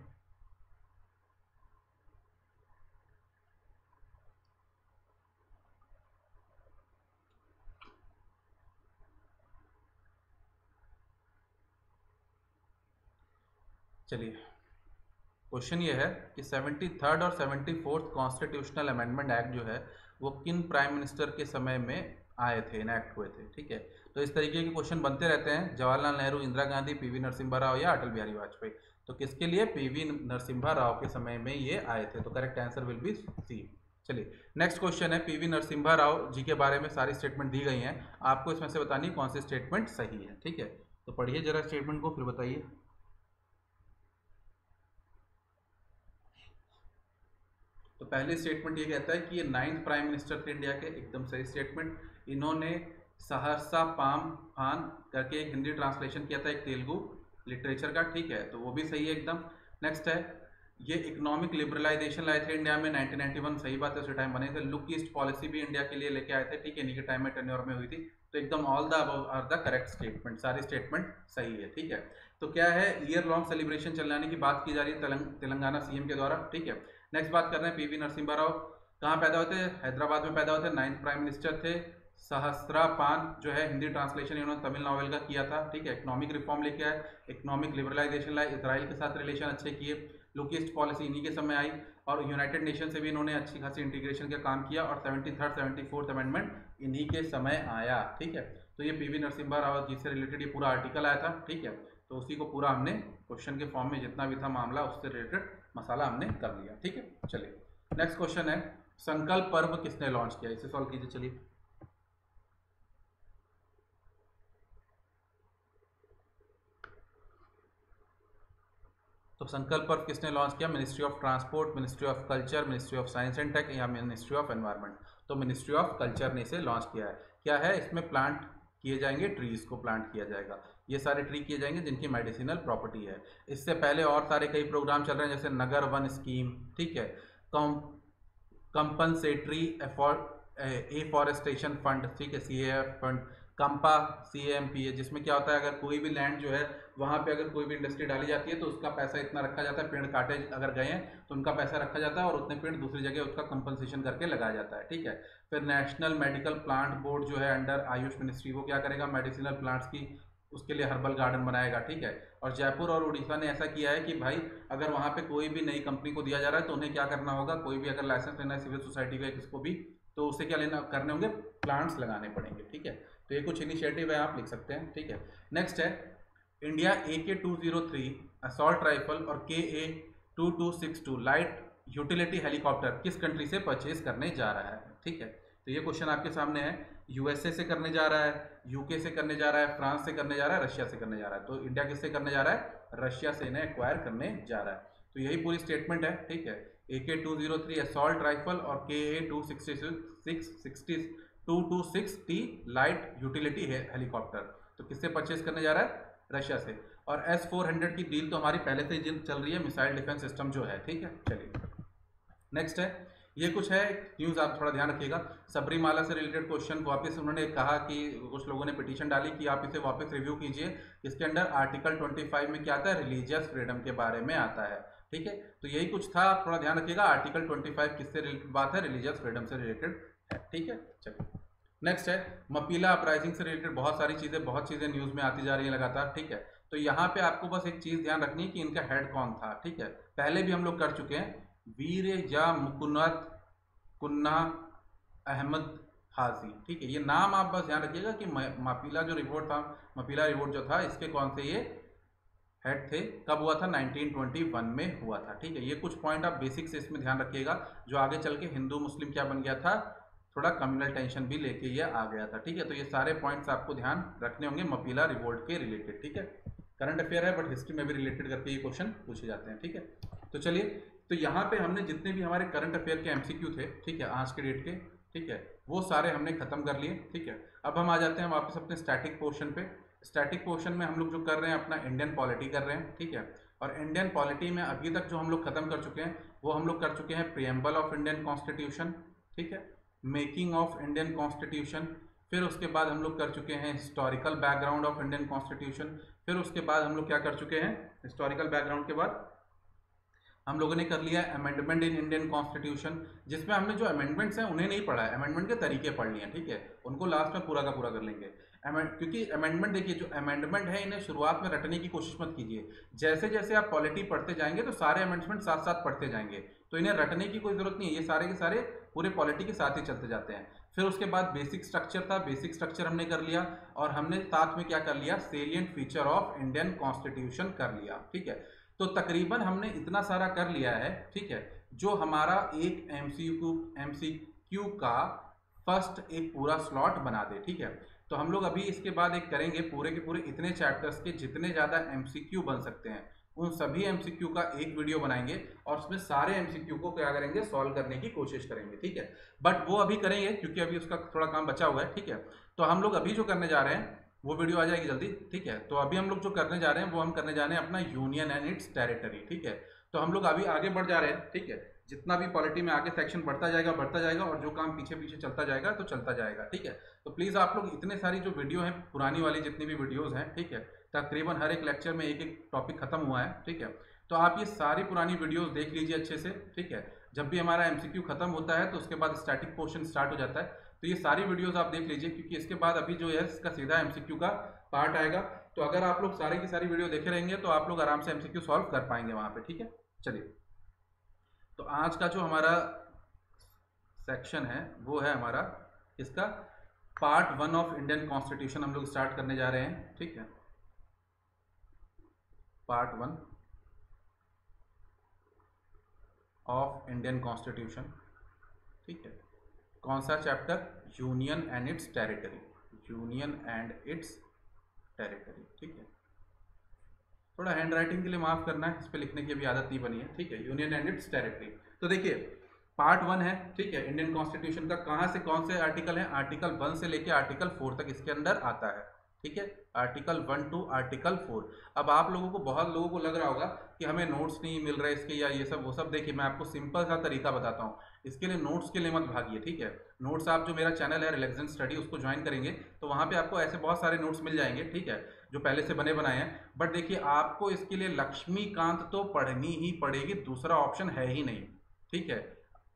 चलिए क्वेश्चन ये है कि सेवेंटी थर्ड और seventy fourth constitutional amendment act जो है, वो किन प्राइम मिनिस्टर के समय में आए थे, इनैक्ट हुए थे, ठीक है? तो इस तरीके के क्वेश्चन बनते रहते हैं। जवाहरलाल नेहरू, इंदिरा गांधी पीवी नरसिम्हा राव या अटल बिहारी वाजपेयी। तो किसके लिए? पीवी नरसिम्हा राव के समय में ये आए थे। तो correct answer will be C चलिए नेक्स्ट क्वेश्चन है। पीवी नरसिम्हा राव जी के बारे में सारी स्टेटमेंट दी गई हैं। आपको इसमें से बतानी कौन सी स्टेटमेंट सही है, ठीक है? तो पढ़िए जरा स्टेटमेंट को, फिर बताइए। तो पहले स्टेटमेंट ये कहता है कि ये नाइन्थ प्राइम मिनिस्टर थे इंडिया के, एकदम सही स्टेटमेंट इन्होंने सहरसा, पाम, फान करके एक हिंदी ट्रांसलेशन किया था, एक तेलुगु लिटरेचर का, ठीक है? तो वो भी सही है एकदम। नेक्स्ट है, ये इकोनॉमिक लिबरलाइजेशन लाए थे इंडिया में 1991 सही बात है, उस टाइम बने थे। लुक ईस्ट पॉलिसी भी इंडिया के लिए लेके आए थे, ठीक है? इन्हीं के टाइम में टेन्योर में हुई थी। तो एकदम all the are the correct statement सारी स्टेटमेंट सही है, ठीक है? तो क्या है? ईयर लॉन्ग सेलिब्रेशन चलाने की बात की जा रही है तेलंगाना सीएम के द्वारा, ठीक है? नेक्स्ट बात कर रहे हैं पीवी नरसिम्हा राव। कहाँ पैदा होते? हैदराबाद में पैदा होते। नाइन्थ प्राइम मिनिस्टर थे। सहस्त्रा पान जो है हिंदी ट्रांसलेशन इन्होंने तमिल नॉवल का किया था, ठीक है? इकोनॉमिक रिफॉर्म लेके आए। इकोनॉमिक लिबरलाइजेशन लाए। इसराइल के साथ रिलेशन अच्छे किए। लुकीस्ट पॉलिसी इन्हीं के समय आई और यूनाइटेड नेशन से भी इन्होंने अच्छी खासी इंटीग्रेशन का काम किया और seventy third seventy fourth amendment इन्हीं के समय आया, ठीक है? तो ये पीवी नरसिम्हा राव जी से रिलेटेड ये पूरा आर्टिकल आया था, ठीक है? तो उसी को पूरा हमने क्वेश्चन के फॉर्म में जितना भी था मामला उससे रिलेटेड मसाला हमने कर लिया, ठीक है? चलिए नेक्स्ट क्वेश्चन है, संकल्प पर्व किसने लॉन्च किया? इसे सॉल्व कीजिए, चलिए। तो संकल्प पर्व किसने लॉन्च किया? Ministry of transport ministry of culture ministry of science and tech या मिनिस्ट्री ऑफ़ एनवायरनमेंट तो मिनिस्ट्री ऑफ़ कल्चर ने इसे लॉन्च किया है। क्या है? इसमें प्लांट किए जाएँगे ट्रीज को प्लांट किया जाएगा। ये सारे ट्री किए जाएँगे जिनकी मेडिसिनल प्रॉपर्टी है। इससे पहले और सारे कई प्रोग्राम चल रहे हैं, जैसे नगर वन स्कीम, ठीक है? कम, कंपनसेटरी एफॉरेस्टेशन फंड, ठीक है? C fund, CAMPA C M P है जिसमें क्या होता है, अगर कोई भी लैंड जो है, वहाँ पे अगर कोई भी इंडस्ट्री डाली जाती है तो उसका पैसा इतना रखा जाता है, पेड़ काटे अगर गए हैं तो उनका पैसा रखा जाता है और उतने पेड़ दूसरी जगह उसका कंपनसेशन करके लगाया जाता है, ठीक है? फिर नेशनल मेडिकल प्लांट बोर्ड जो है अंडर आयुष मिनिस्ट्री वो क्या करेगा? मेडिसिनल प्लांट्स की उसके लिए हर्बल गार्डन बनाएगा, ठीक है? और जयपुर और उड़ीसा ने ऐसा किया है कि भाई, अगर वहाँ पे कोई भी नई कंपनी को दिया जा रहा है तो उन्हें क्या करना होगा? कोई भी अगर लाइसेंस लेना है सिविल सोसाइटी का किसको भी तो उसे क्या लेना, करने होंगे? प्लांट्स लगाने पड़ेंगे, ठीक है? तो ये कुछ इनिशिएटिव है, आप लिख सकते हैं, ठीक है? नेक्स्ट है, India A K two zero three assault rifle और K A two two six two light utility helicopter किस कंट्री से परचेज करने जा रहा है, ठीक है? तो ये क्वेश्चन आपके सामने है। यूएसए से करने जा रहा है यूके से करने जा रहा है फ्रांस से करने जा रहा है रशिया से करने जा रहा है। तो इंडिया किससे करने जा रहा है? रशिया से इन्हें एक्वायर करने जा रहा है। तो यही पूरी स्टेटमेंट है, ठीक है? A K two zero three assault rifle और K A two sixty six sixty two two six T light utility है हेलीकॉप्टर तो किससे परचेज करने जा रहा है? रशिया से। और एस फोर हंड्रेड की डील तो हमारी पहले से जिन चल रही है मिसाइल डिफेंस सिस्टम जो है, ठीक है? चलिए। नेक्स्ट है। ये कुछ है न्यूज़ आप थोड़ा ध्यान रखिएगा। सबरीमाला से रिलेटेड क्वेश्चन वापस उन्होंने कहा कि कुछ लोगों ने पिटीशन डाली कि आप इसे वापस रिव्यू कीजिए। इसके अंदर आर्टिकल 25 में क्या आता है? रिलीजियस फ्रीडम के बारे में आता है। ठीक है? तो यही कुछ था, आप थोड़ा ध्यान रखिएगा। आर्टिकल 25 किससे रिलेटेड बात है? रिलीजियस फ्रीडम से रिलेटेड है। ठीक है? चलिए। नेक्स्ट है मपीला अपराइजिंग से रिलेटेड बहुत सारी चीज़ें, बहुत चीज़ें न्यूज़ में आती जा रही है लगातार। ठीक है? तो यहाँ पे आपको बस एक चीज़ ध्यान रखनी है कि इनका हेड कौन था। ठीक है? पहले भी हम लोग कर चुके हैं। वीर या मुकुन्नत कुन्ना अहमद हाजी। ठीक है, ये नाम आप बस ध्यान रखिएगा कि मापीला जो रिपोर्ट था, मपीला रिपोर्ट जो था, इसके कौन से ये हेड थे? कब हुआ था? 1921 में हुआ था। ठीक है, ये कुछ पॉइंट आप बेसिक से इसमें ध्यान रखिएगा, जो आगे चल के हिंदू, मुस्लिम क्या बन गया था? थोड़ा कम्युनल टेंशन भी लेके ये आ गया था। ठीक है तो ये सारे पॉइंट्स आपको ध्यान रखने होंगे मपीला रिवोल्ट के रिलेटेड ठीक है करंट अफेयर है बट हिस्ट्री में भी रिलेटेड करके ये क्वेश्चन पूछे जाते हैं। ठीक है तो चलिए तो यहाँ पे हमने जितने भी हमारे करंट अफेयर के एमसीक्यू थे, ठीक है, आज के डेट के, ठीक है, वो सारे हमने खत्म कर लिए, ठीक है। अब हम आ जाते हैं वापस अपने स्टैटिक पोर्शन पे। स्टैटिक पोर्शन में हम लोग जो कर रहे हैं, अपना इंडियन पॉलिटी कर रहे हैं, ठीक है। और इंडियन पॉलिटी में अभी तक जो हम लोग खत्म कर चुके हैं, वो हम लोग कर चुके हैं प्रियम्बल ऑफ़ इंडियन कॉन्स्टिट्यूशन ठीक है मेकिंग ऑफ़ इंडियन कॉन्स्टिट्यूशन फिर उसके बाद हम लोग कर चुके हैं historical background of Indian constitution फिर उसके बाद हम लोग क्या कर चुके हैं हिस्टोरिकल बैकग्राउंड के बाद हम लोगों ने कर लिया अमेंडमेंट इन इंडियन कॉन्स्टिट्यूशन जिसमें हमने जो अमेंडमेंट्स हैं उन्हें नहीं पढ़ा है अमेंडमेंट के तरीके पढ़ लिए ठीक है? उनको लास्ट में पूरा का पूरा कर लेंगे। क्योंकि अमेंडमेंट देखिए, जो अमेंडमेंट है, इन्हें शुरुआत में रटने की कोशिश मत कीजिए। जैसे जैसे आप पॉलिटी पढ़ते जाएँगे तो सारे अमेंडमेंट साथ साथ पढ़ते जाएँगे। तो इन्हें रटने की कोई ज़रूरत नहीं है, ये सारे के सारे पूरे पॉलिटी के साथ ही चलते जाते हैं। फिर उसके बाद बेसिक स्ट्रक्चर था बेसिक स्ट्रक्चर हमने कर लिया, और हमने साथ में क्या कर लिया? Salient feature of Indian constitution कर लिया, ठीक है? तो तकरीबन हमने इतना सारा कर लिया है, ठीक है? जो हमारा एक M C Q M C Q का फ़र्स्ट एक पूरा स्लॉट बना दे, ठीक है? तो हम लोग अभी इसके बाद एक करेंगे, पूरे के पूरे इतने चैप्टर्स के जितने ज़्यादा एम सी क्यू बन सकते हैं, उन सभी एम सी क्यू का एक वीडियो बनाएँगे और उसमें सारे एम सी क्यू को क्या करेंगे सॉल्व करने की कोशिश करेंगे, ठीक है? बट वो अभी करेंगे, क्योंकि अभी उसका थोड़ा काम बचा हुआ है, ठीक है? तो हम लोग अभी जो करने जा रहे हैं वो वीडियो आ जाएगी जल्दी, ठीक है? तो अभी हम लोग जो करने जा रहे हैं, वो हम करने जा रहे हैं अपना यूनियन एंड इट्स टेरिटरी ठीक है? तो हम लोग अभी आगे बढ़ जा रहे हैं, ठीक है? जितना भी पॉलिटी में आगे सेक्शन बढ़ता जाएगा बढ़ता जाएगा और जो काम पीछे पीछे चलता जाएगा तो चलता जाएगा, ठीक है? तो प्लीज़ आप लोग इतने सारी जो वीडियो हैं, पुरानी वाली जितनी भी वीडियोज़ हैं, ठीक है? तकरीबन हर एक लेक्चर में एक एक टॉपिक खत्म हुआ है, ठीक है? तो आप ये सारी पुरानी वीडियोज़ देख लीजिए अच्छे से, ठीक है? जब भी हमारा एमसीक्यू खत्म होता है तो उसके बाद स्टैटिक पोर्शन स्टार्ट हो जाता है। तो ये सारी वीडियोस आप देख लीजिए, क्योंकि इसके बाद अभी जो है, इसका सीधा एमसीक्यू का पार्ट आएगा। तो अगर आप लोग सारी की सारी वीडियो देखे रहेंगे तो आप लोग आराम से एमसीक्यू सॉल्व कर पाएँगे वहाँ पे, ठीक है? चलिए। तो आज का जो हमारा सेक्शन है, वो है हमारा इसका part one of Indian constitution हम लोग स्टार्ट करने जा रहे हैं, ठीक है? Part one of Indian constitution ठीक है? कौन सा chapter? Union and its territory union and its territory ठीक है? थोड़ा हैंड राइटिंग के लिए माफ़ करना है, इस पर लिखने की भी आदत नहीं बनी है। ठीक है? यूनियन एंड इट्स टेरिटरी तो देखिए पार्ट वन है, ठीक है? इंडियन कॉन्स्टिट्यूशन का कहाँ से कौन से आर्टिकल है? आर्टिकल वन से लेके आर्टिकल फोर तक इसके अंदर आता है। ठीक है? Article one two article four अब आप लोगों को, बहुत लोगों को लग रहा होगा कि हमें नोट्स नहीं मिल रहे इसके या ये सब, वो सब। देखिए, मैं आपको सिंपल सा तरीका बताता हूँ। इसके लिए नोट्स के लिए मत भागिए, ठीक है? नोट्स आप जो मेरा चैनल है रिलेक्सन स्टडी उसको ज्वाइन करेंगे तो वहाँ पे आपको ऐसे बहुत सारे नोट्स मिल जाएँगे, ठीक है? जो पहले से बने बनाए हैं। बट देखिए, आपको इसके लिए लक्ष्मीकांत तो पढ़नी ही पड़ेगी, दूसरा ऑप्शन है ही नहीं, ठीक है?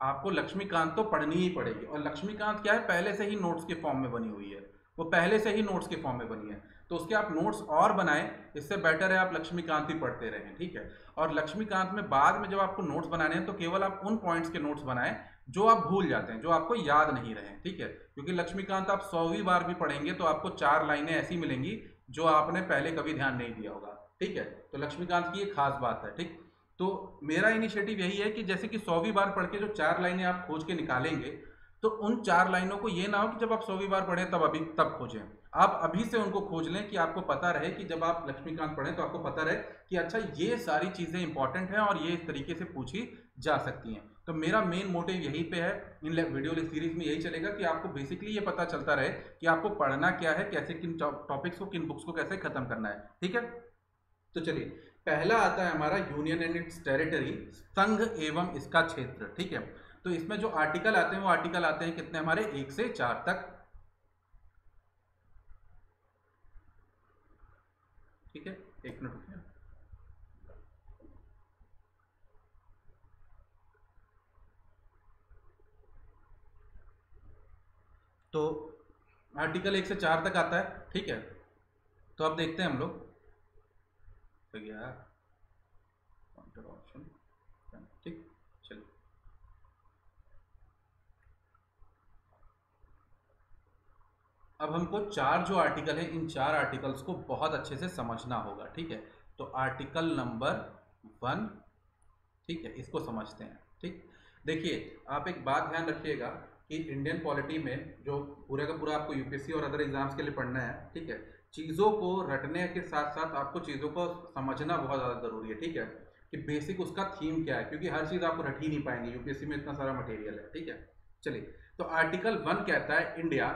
आपको लक्ष्मीकांत तो पढ़नी ही पड़ेगी। और लक्ष्मीकांत क्या है? पहले से ही नोट्स के फॉर्म में बनी हुई है। वो पहले से ही नोट्स के फॉर्म में बनी है। तो उसके आप नोट्स और बनाएँ, इससे बेटर है आप लक्ष्मीकांत ही पढ़ते रहें, ठीक है? और लक्ष्मीकांत में बाद में जब आपको नोट्स बनाने हैं तो केवल आप उन पॉइंट्स के नोट्स बनाएँ, जो आप भूल जाते हैं, जो आपको याद नहीं रहे, ठीक है? क्योंकि लक्ष्मीकांत आप सौवीं बार भी पढ़ेंगे तो आपको चार लाइनें ऐसी मिलेंगी, जो आपने पहले कभी ध्यान नहीं दिया होगा, ठीक है? तो लक्ष्मीकांत की एक खास बात है, ठीक? तो मेरा इनिशिएटिव यही है कि जैसे कि सौवीं बार पढ़ के जो चार लाइनें आप खोज के निकालेंगे तो उन चार लाइनों को ये ना हो कि जब आप सौवीं बार पढ़ें तब अभी, तब खोजें। आप अभी से उनको खोज लें कि आपको पता रहे कि जब आप लक्ष्मीकांत पढ़ें तो आपको पता रहे कि अच्छा ये सारी चीज़ें इंपॉर्टेंट हैं और ये इस तरीके से पूछी जा सकती हैं। तो मेरा मेन मोटिव यही पे है। इन वीडियो सीरीज़ में यही चलेगा कि आपको बेसिकली ये पता चलता रहे कि आपको पढ़ना क्या है, कैसे, किन टॉपिक्स को, किन बुक्स को कैसे खत्म करना है। ठीक है? तो चलिए, पहला आता है हमारा यूनियन एंड इट्स टेरिटरी संघ एवं इसका क्षेत्र। ठीक है? तो इसमें जो आर्टिकल आते हैं, वो आर्टिकल आते हैं कितने? हमारे एक से चार तक। ठीक है? एक मिनट रुकिए। तो आर्टिकल एक से चार तक आता है, ठीक है? तो अब देखते हैं हम लोग। तो गया ऑप्शन ठीक चलिए अब हमको चार जो आर्टिकल है, इन चार आर्टिकल्स को बहुत अच्छे से समझना होगा, ठीक है? तो आर्टिकल नंबर वन ठीक है, इसको समझते हैं, ठीक? देखिए, आप एक बात ध्यान रखिएगा कि इंडियन पॉलिटी में जो पूरा का पूरा आपको यूपीएससी और अदर एग्ज़ाम्स के लिए पढ़ना है, ठीक है? चीज़ों को रटने के साथ साथ आपको चीज़ों को समझना बहुत ज़्यादा ज़रूरी है, ठीक है? कि बेसिक उसका थीम क्या है, क्योंकि हर चीज़ आप रट ही नहीं पाएँगे यूपीएससी में इतना सारा मटेरियल है, ठीक है? चलिए तो आर्टिकल वन कहता है India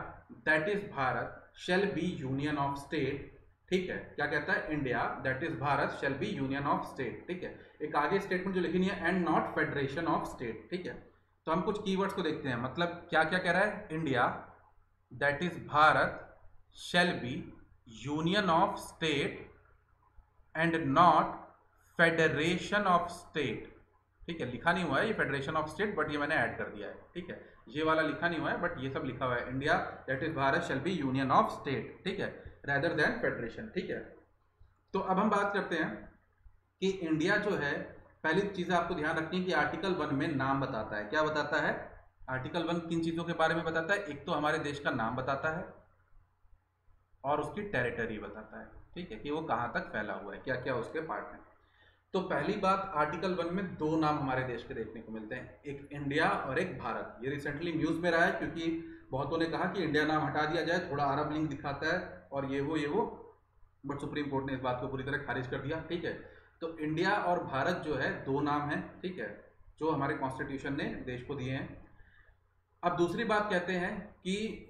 that is Bharat shall be union of state ठीक है? क्या कहता है? India that is Bharat shall be union of state ठीक है? एक आगे स्टेटमेंट जो लिखी नहीं है and not federation of state ठीक है? तो हम कुछ कीवर्ड्स को देखते हैं। मतलब क्या क्या कह रहा है? India that is Bharat shall be union of state and not federation of state ठीक है? लिखा नहीं हुआ है ये फेडरेशन ऑफ़ स्टेट बट ये मैंने ऐड कर दिया है। ठीक है? ये वाला लिखा नहीं हुआ है बट ये सब लिखा हुआ है। India that is Bharat shall be union of state ठीक है? रैदर देन फेडरेशन ठीक है? तो अब हम बात करते हैं कि इंडिया जो है, पहली चीज़ आपको ध्यान रखनी है कि आर्टिकल वन में नाम बताता है। क्या बताता है? आर्टिकल वन किन चीज़ों के बारे में बताता है? एक तो हमारे देश का नाम बताता है और उसकी टेरिटरी बताता है, ठीक है? कि वो कहाँ तक फैला हुआ है क्या क्या उसके पार्ट हैं। तो पहली बात आर्टिकल वन में दो नाम हमारे देश के देखने को मिलते हैं। एक इंडिया और एक भारत। ये रिसेंटली न्यूज़ में रहा है क्योंकि बहुतों ने कहा कि इंडिया नाम हटा दिया जाए, थोड़ा अरब लिंक दिखाता है और ये वो ये वो। बट सुप्रीम कोर्ट ने इस बात को पूरी तरह खारिज कर दिया, ठीक है? तो इंडिया और भारत जो है, दो नाम है, ठीक है? जो हमारे कॉन्स्टिट्यूशन ने देश को दिए हैं। अब दूसरी बात कहते हैं कि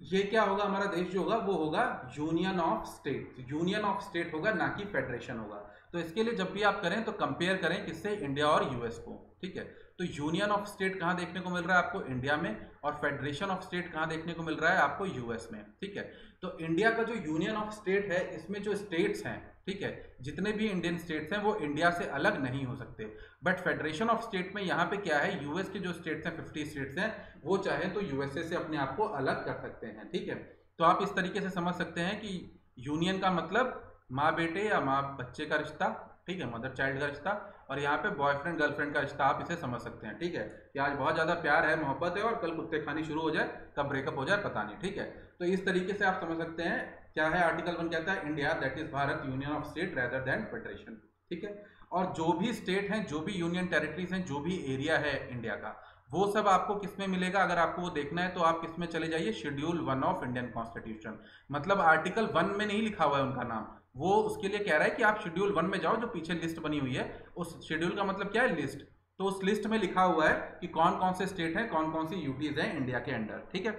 ये क्या होगा, हमारा देश जो होगा, वो होगा union of state union of state होगा, ना कि फेडरेशन होगा. तो इसके लिए जब भी आप करें तो कंपेयर करें किससे? इंडिया और यूएस को, ठीक है? तो यूनियन ऑफ़ स्टेट कहाँ देखने को मिल रहा है आपको? इंडिया में, और फेडरेशन ऑफ़ स्टेट कहाँ देखने को मिल रहा है आपको? यूएस में, ठीक है? तो इंडिया का जो यूनियन ऑफ़ स्टेट है, इसमें जो स्टेट्स हैं ठीक है? जितने भी इंडियन स्टेट्स हैं, वो इंडिया से अलग नहीं हो सकते। बट फेडरेशन ऑफ़ स्टेट में यहाँ पे क्या है? यूएस के जो स्टेट्स हैं फिफ्टी स्टेट्स हैं, वो चाहे तो यूएसए से अपने आप को अलग कर सकते हैं, ठीक है? तो आप इस तरीके से समझ सकते हैं कि यूनियन का मतलब माँ बेटे या माँ बच्चे का रिश्ता, ठीक है? मदर चाइल्ड का रिश्ता और यहाँ पे बॉयफ्रेंड गर्लफ्रेंड का रिश्ता आप इसे समझ सकते हैं, ठीक है? कि आज बहुत ज़्यादा प्यार है, मोहब्बत है और कल कुत्ते खानी शुरू हो जाए, कब ब्रेकअप हो जाए, पता नहीं, ठीक है? तो इस तरीके से आप समझ सकते हैं क्या है आर्टिकल वन कहता है? India that is Bharat union of state rather than federation ठीक है? और जो भी स्टेट हैं, जो भी यूनियन टेरिटरीज हैं, जो भी एरिया है इंडिया का, वो सब आपको किसमें मिलेगा? अगर आपको वो देखना है तो आप किसमें चले जाइए? Schedule one of Indian constitution मतलब आर्टिकल वन में नहीं लिखा हुआ है उनका नाम। वो उसके लिए कह रहा है कि आप शेड्यूल वन में जाओ, जो पीछे लिस्ट बनी हुई है, उस शेड्यूल का मतलब क्या है? लिस्ट तो उस लिस्ट में लिखा हुआ है कि कौन कौन से स्टेट हैं कौन कौन सी यूटीज हैं इंडिया के अंडर ठीक है?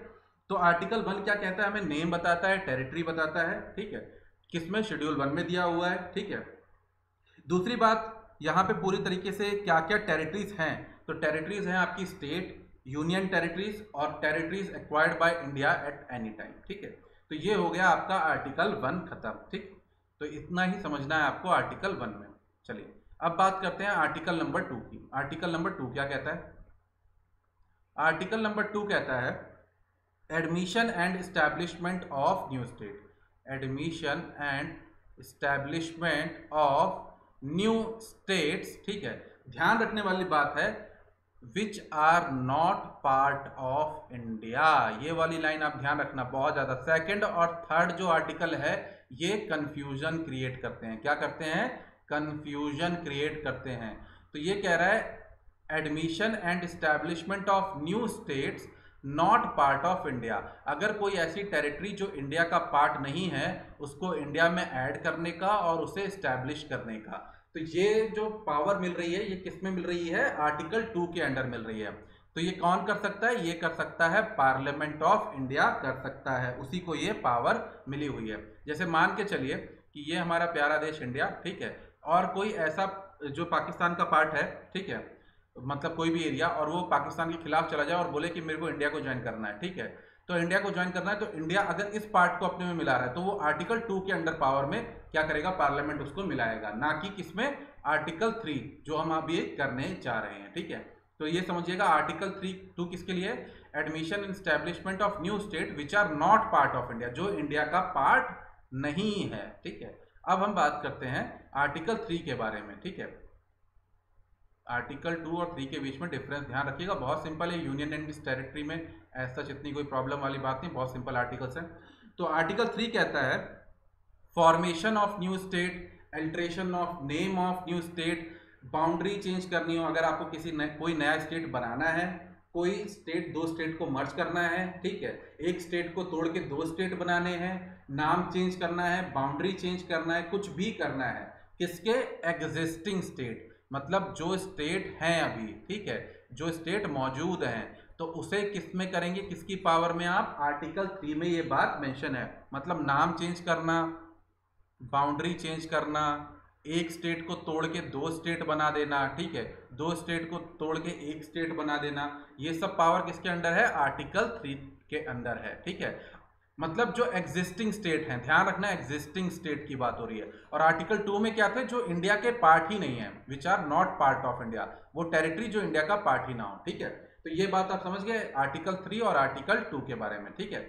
तो आर्टिकल वन क्या कहता है? हमें नेम बताता है टेरिटरी बताता है, ठीक है? किसमें? शेड्यूल वन में दिया हुआ है, ठीक है? दूसरी बात, यहाँ पे पूरी तरीके से क्या क्या टेरिटरीज हैं? तो टेरिटरीज हैं आपकी स्टेट यूनियन टेरिटरीज और territories acquired by India at any time ठीक है? तो ये हो गया आपका आर्टिकल वन खत्म, ठीक? तो इतना ही समझना है आपको आर्टिकल वन में। चलिए, अब बात करते हैं आर्टिकल नंबर टू की। आर्टिकल नंबर टू क्या कहता है? आर्टिकल नंबर टू कहता है admission and establishment of new state admission and establishment of new states ठीक है? ध्यान रखने वाली बात है which are not part of India ये वाली लाइन आप ध्यान रखना, बहुत ज़्यादा। सेकंड और थर्ड जो आर्टिकल है, ये कन्फ्यूज़न क्रिएट करते हैं। क्या करते हैं? कन्फ्यूज़न क्रिएट करते हैं। तो ये कह रहा है admission and establishment of new states not part of India अगर कोई ऐसी टेरिटरी जो इंडिया का पार्ट नहीं है, उसको इंडिया में ऐड करने का और उसे इस्टेब्लिश करने का। तो ये जो पावर मिल रही है, ये किसमें मिल रही है? आर्टिकल टू के अंडर मिल रही है। तो ये कौन कर सकता है? ये कर सकता है पार्लियामेंट ऑफ़ इंडिया कर सकता है। उसी को ये पावर मिली हुई है। जैसे मान के चलिए कि ये हमारा प्यारा देश इंडिया ठीक है? और कोई ऐसा जो पाकिस्तान का पार्ट है, ठीक है? मतलब कोई भी एरिया, और वो पाकिस्तान के खिलाफ चला जाए और बोले कि मेरे को इंडिया को ज्वाइन करना है, ठीक है? तो इंडिया को ज्वाइन करना है तो इंडिया अगर इस पार्ट को अपने में मिला रहा है तो वो आर्टिकल टू के अंडर पावर में क्या करेगा? पार्लियामेंट उसको मिलाएगा, ना कि किसमें? आर्टिकल थ्री जो हम अभी करने जा रहे हैं, ठीक है? तो ये समझिएगा आर्टिकल थ्री टू किसके लिए? Admission in establishment of new state which are not part of India जो इंडिया का पार्ट नहीं है, ठीक है? अब हम बात करते हैं आर्टिकल थ्री के बारे में, ठीक है? आर्टिकल टू और थ्री के बीच में डिफरेंस ध्यान रखिएगा। बहुत सिंपल है यूनियन एंड टेरिटरी में ऐसा इतनी कोई प्रॉब्लम वाली बात नहीं बहुत सिंपल आर्टिकल्स हैं। तो आर्टिकल थ्री कहता है formation of new state alteration of name of new state boundary change करनी हो। अगर आपको किसी न, कोई नया स्टेट बनाना है कोई स्टेट दो स्टेट को मर्ज करना है ठीक है? एक स्टेट को तोड़ के दो स्टेट बनाने हैं नाम चेंज करना है बाउंड्री चेंज करना है कुछ भी करना है किसके? एग्जिस्टिंग स्टेट मतलब जो स्टेट हैं अभी, ठीक है? जो स्टेट मौजूद हैं तो उसे किसमें करेंगे, किसकी पावर में आप? आर्टिकल थ्री में ये बात मेंशन है। मतलब नाम चेंज करना बाउंड्री चेंज करना, एक स्टेट को तोड़ के दो स्टेट बना देना, ठीक है? दो स्टेट को तोड़ के एक स्टेट बना देना, ये सब पावर किसके अंडर है? आर्टिकल थ्री के अंदर है, ठीक है? मतलब जो एग्जिस्टिंग स्टेट हैं, ध्यान रखना एग्जिस्टिंग स्टेट की बात हो रही है। और आर्टिकल टू में क्या थे, जो इंडिया के पार्ट ही नहीं है which are not part of India वो टेरिटरी जो इंडिया का पार्ट ही ना हो, ठीक है? तो ये बात आप समझ गए आर्टिकल थ्री और आर्टिकल टू के बारे में, ठीक है?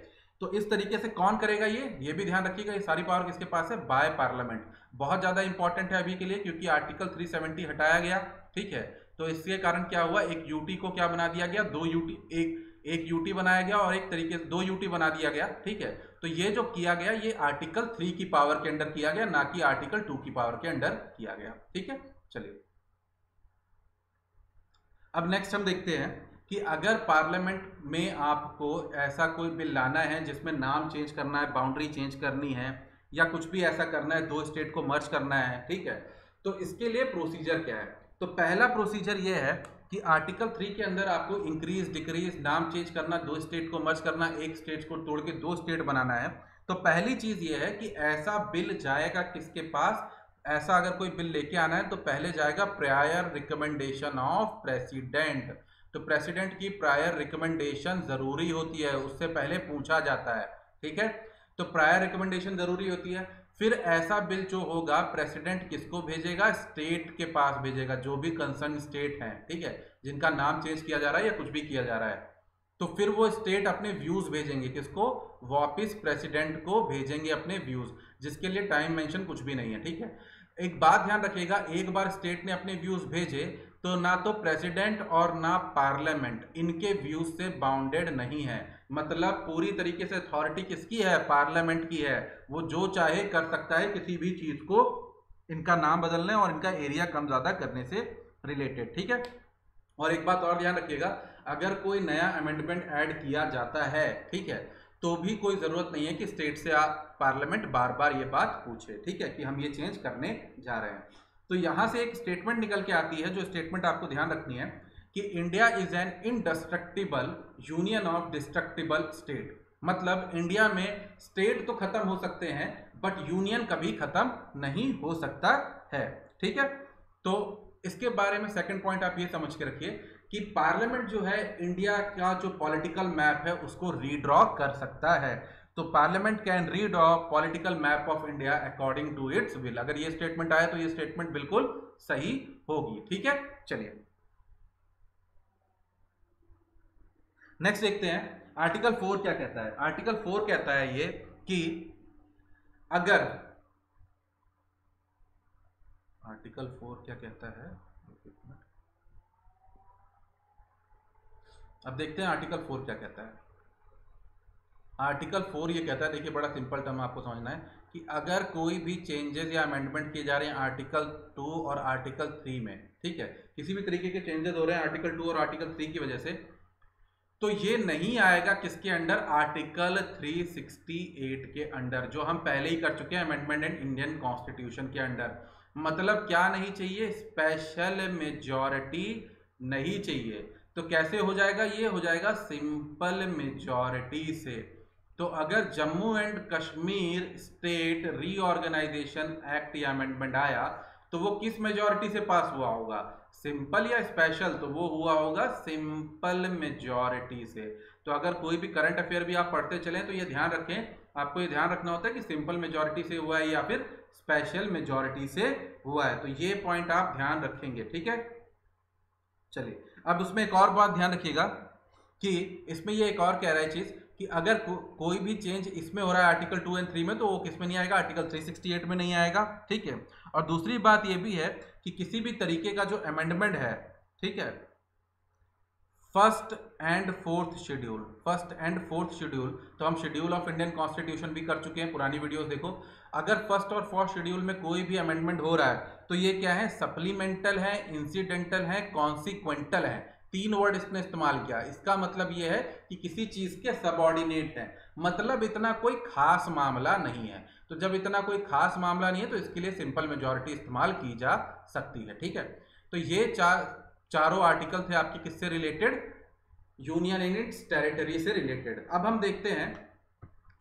तो इस तरीके से कौन करेगा ये? ये भी ध्यान रखिएगा, ये सारी पावर किसके पास है? बाय पार्लियामेंट बहुत ज़्यादा इंपॉर्टेंट है अभी के लिए, क्योंकि आर्टिकल 370 हटाया गया, ठीक है? तो इसके कारण क्या हुआ, एक यूटी को क्या बना दिया गया? दो यूटी एक एक यूटी बनाया गया और एक तरीके से दो यूटी बना दिया गया, ठीक है? तो ये जो किया गया, ये आर्टिकल थ्री की पावर के अंडर किया गया, ना कि आर्टिकल टू की पावर के अंडर किया गया, ठीक है? चलिए। अब नेक्स्ट हम देखते हैं कि अगर पार्लियामेंट में आपको ऐसा कोई बिल लाना है जिसमें नाम चेंज करना है बाउंड्री चेंज करनी है, या कुछ भी ऐसा करना है, दो स्टेट को मर्ज करना है, ठीक है? तो इसके लिए प्रोसीजर क्या है? तो पहला प्रोसीजर ये है कि आर्टिकल थ्री के अंदर आपको इंक्रीज डिक्रीज नाम चेंज करना, दो स्टेट को मर्ज करना, एक स्टेट को तोड़ के दो स्टेट बनाना है। तो पहली चीज़ ये है कि ऐसा बिल जाएगा किसके पास? ऐसा अगर कोई बिल लेके आना है तो पहले जाएगा प्रायर रिकमेंडेशन ऑफ़ प्रेसिडेंट तो प्रेसिडेंट की प्रायर रिकमेंडेशन ज़रूरी होती है, उससे पहले पूछा जाता है, ठीक है? तो प्रायर रिकमेंडेशन ज़रूरी होती है। फिर ऐसा बिल जो होगा प्रेसिडेंट किसको भेजेगा? स्टेट के पास भेजेगा, जो भी कंसर्न स्टेट है, ठीक है? जिनका नाम चेंज किया जा रहा है या कुछ भी किया जा रहा है। तो फिर वो स्टेट अपने व्यूज़ भेजेंगे किसको? वापिस प्रेसिडेंट को भेजेंगे अपने व्यूज़ जिसके लिए टाइम मेंशन कुछ भी नहीं है, ठीक है? एक बात ध्यान रखिएगा, एक बार स्टेट ने अपने व्यूज़ भेजे तो ना तो प्रेसिडेंट और ना पार्लियामेंट इनके व्यूज़ से बाउंडेड नहीं है। मतलब पूरी तरीके से अथॉरिटी किसकी है? पार्लियामेंट की है। वो जो चाहे कर सकता है, किसी भी चीज़ को इनका नाम बदलने और इनका एरिया कम ज़्यादा करने से रिलेटेड ठीक है? और एक बात और ध्यान रखिएगा, अगर कोई नया अमेंडमेंट ऐड किया जाता है, ठीक है तो भी कोई ज़रूरत नहीं है कि स्टेट से आप पार्लियामेंट बार बार ये बात पूछे, ठीक है, कि हम ये चेंज करने जा रहे हैं। तो यहाँ से एक स्टेटमेंट निकल के आती है, जो स्टेटमेंट आपको ध्यान रखनी है। कि India is an indestructible union of destructible state मतलब इंडिया में स्टेट तो खत्म हो सकते हैं बट यूनियन कभी खत्म नहीं हो सकता है। ठीक है? तो इसके बारे में सेकंड पॉइंट आप ये समझ के रखिए कि पार्लियामेंट जो है इंडिया का जो पॉलिटिकल मैप है, उसको रीड्रॉ कर सकता है। तो parliament can read of political map of India according to its will अगर ये स्टेटमेंट आया तो ये स्टेटमेंट बिल्कुल सही होगी। ठीक है? चलिए। नेक्स्ट देखते हैं आर्टिकल फोर क्या कहता है? आर्टिकल फोर कहता है ये कि अगर आर्टिकल फोर क्या कहता है? अब देखते हैं आर्टिकल फोर क्या कहता है। आर्टिकल फोर ये कहता है, देखिए बड़ा सिंपल टर्म आपको समझना है कि अगर कोई भी चेंजेस या अमेंडमेंट किए जा रहे हैं आर्टिकल टू और आर्टिकल थ्री में, ठीक है? किसी भी तरीके के चेंजेस हो रहे हैं आर्टिकल टू और आर्टिकल थ्री की वजह से तो ये नहीं आएगा किसके अंडर? आर्टिकल 368 के अंडर, जो हम पहले ही कर चुके हैं अमेंडमेंट इन इंडियन कॉन्स्टिट्यूशन के अंडर। मतलब क्या नहीं चाहिए? स्पेशल मेजॉरिटी नहीं चाहिए। तो कैसे हो जाएगा? ये हो जाएगा सिंपल मेजॉरिटी से। तो अगर Jammu and Kashmir state reorganisation act या अमेंडमेंट आया तो वो किस मेजोरिटी से पास हुआ होगा? सिंपल या स्पेशल तो वो हुआ होगा सिंपल मेजोरिटी से। तो अगर कोई भी करंट अफेयर भी आप पढ़ते चलें तो ये ध्यान रखें, आपको ये ध्यान रखना होता है कि सिंपल मेजोरिटी से हुआ है या फिर स्पेशल मेजोरिटी से हुआ है। तो ये पॉइंट आप ध्यान रखेंगे, ठीक है? चलिए, अब उसमें एक और बात ध्यान रखिएगा कि इसमें ये एक और कह रहा है चीज़ कि अगर को, कोई भी चेंज इसमें हो रहा है आर्टिकल टू एंड थ्री में तो वो किसमें नहीं आएगा? आर्टिकल थ्री सिक्सटी एट में नहीं आएगा ठीक है? और दूसरी बात ये भी है कि किसी भी तरीके का जो अमेंडमेंट है ठीक है? First and fourth schedule first and fourth schedule तो हम शेड्यूल ऑफ़ इंडियन कॉन्स्टिट्यूशन भी कर चुके हैं पुरानी वीडियोस देखो। अगर फ़र्स्ट और फोर्थ शेड्यूल में कोई भी अमेंडमेंट हो रहा है तो ये क्या है? सप्लीमेंटल है इंसिडेंटल है कॉन्सिक्वेंटल है। तीन वर्ड इसने इस्तेमाल किया। इसका मतलब ये है कि किसी चीज़ के सबॉर्डिनेट है। मतलब इतना कोई खास मामला नहीं है। तो जब इतना कोई खास मामला नहीं है तो इसके लिए सिंपल मेजोरिटी इस्तेमाल की जा सकती है, ठीक है? तो ये चार, चारों आर्टिकल थे आपके किससे related union in its territory से रिलेटेड अब हम देखते हैं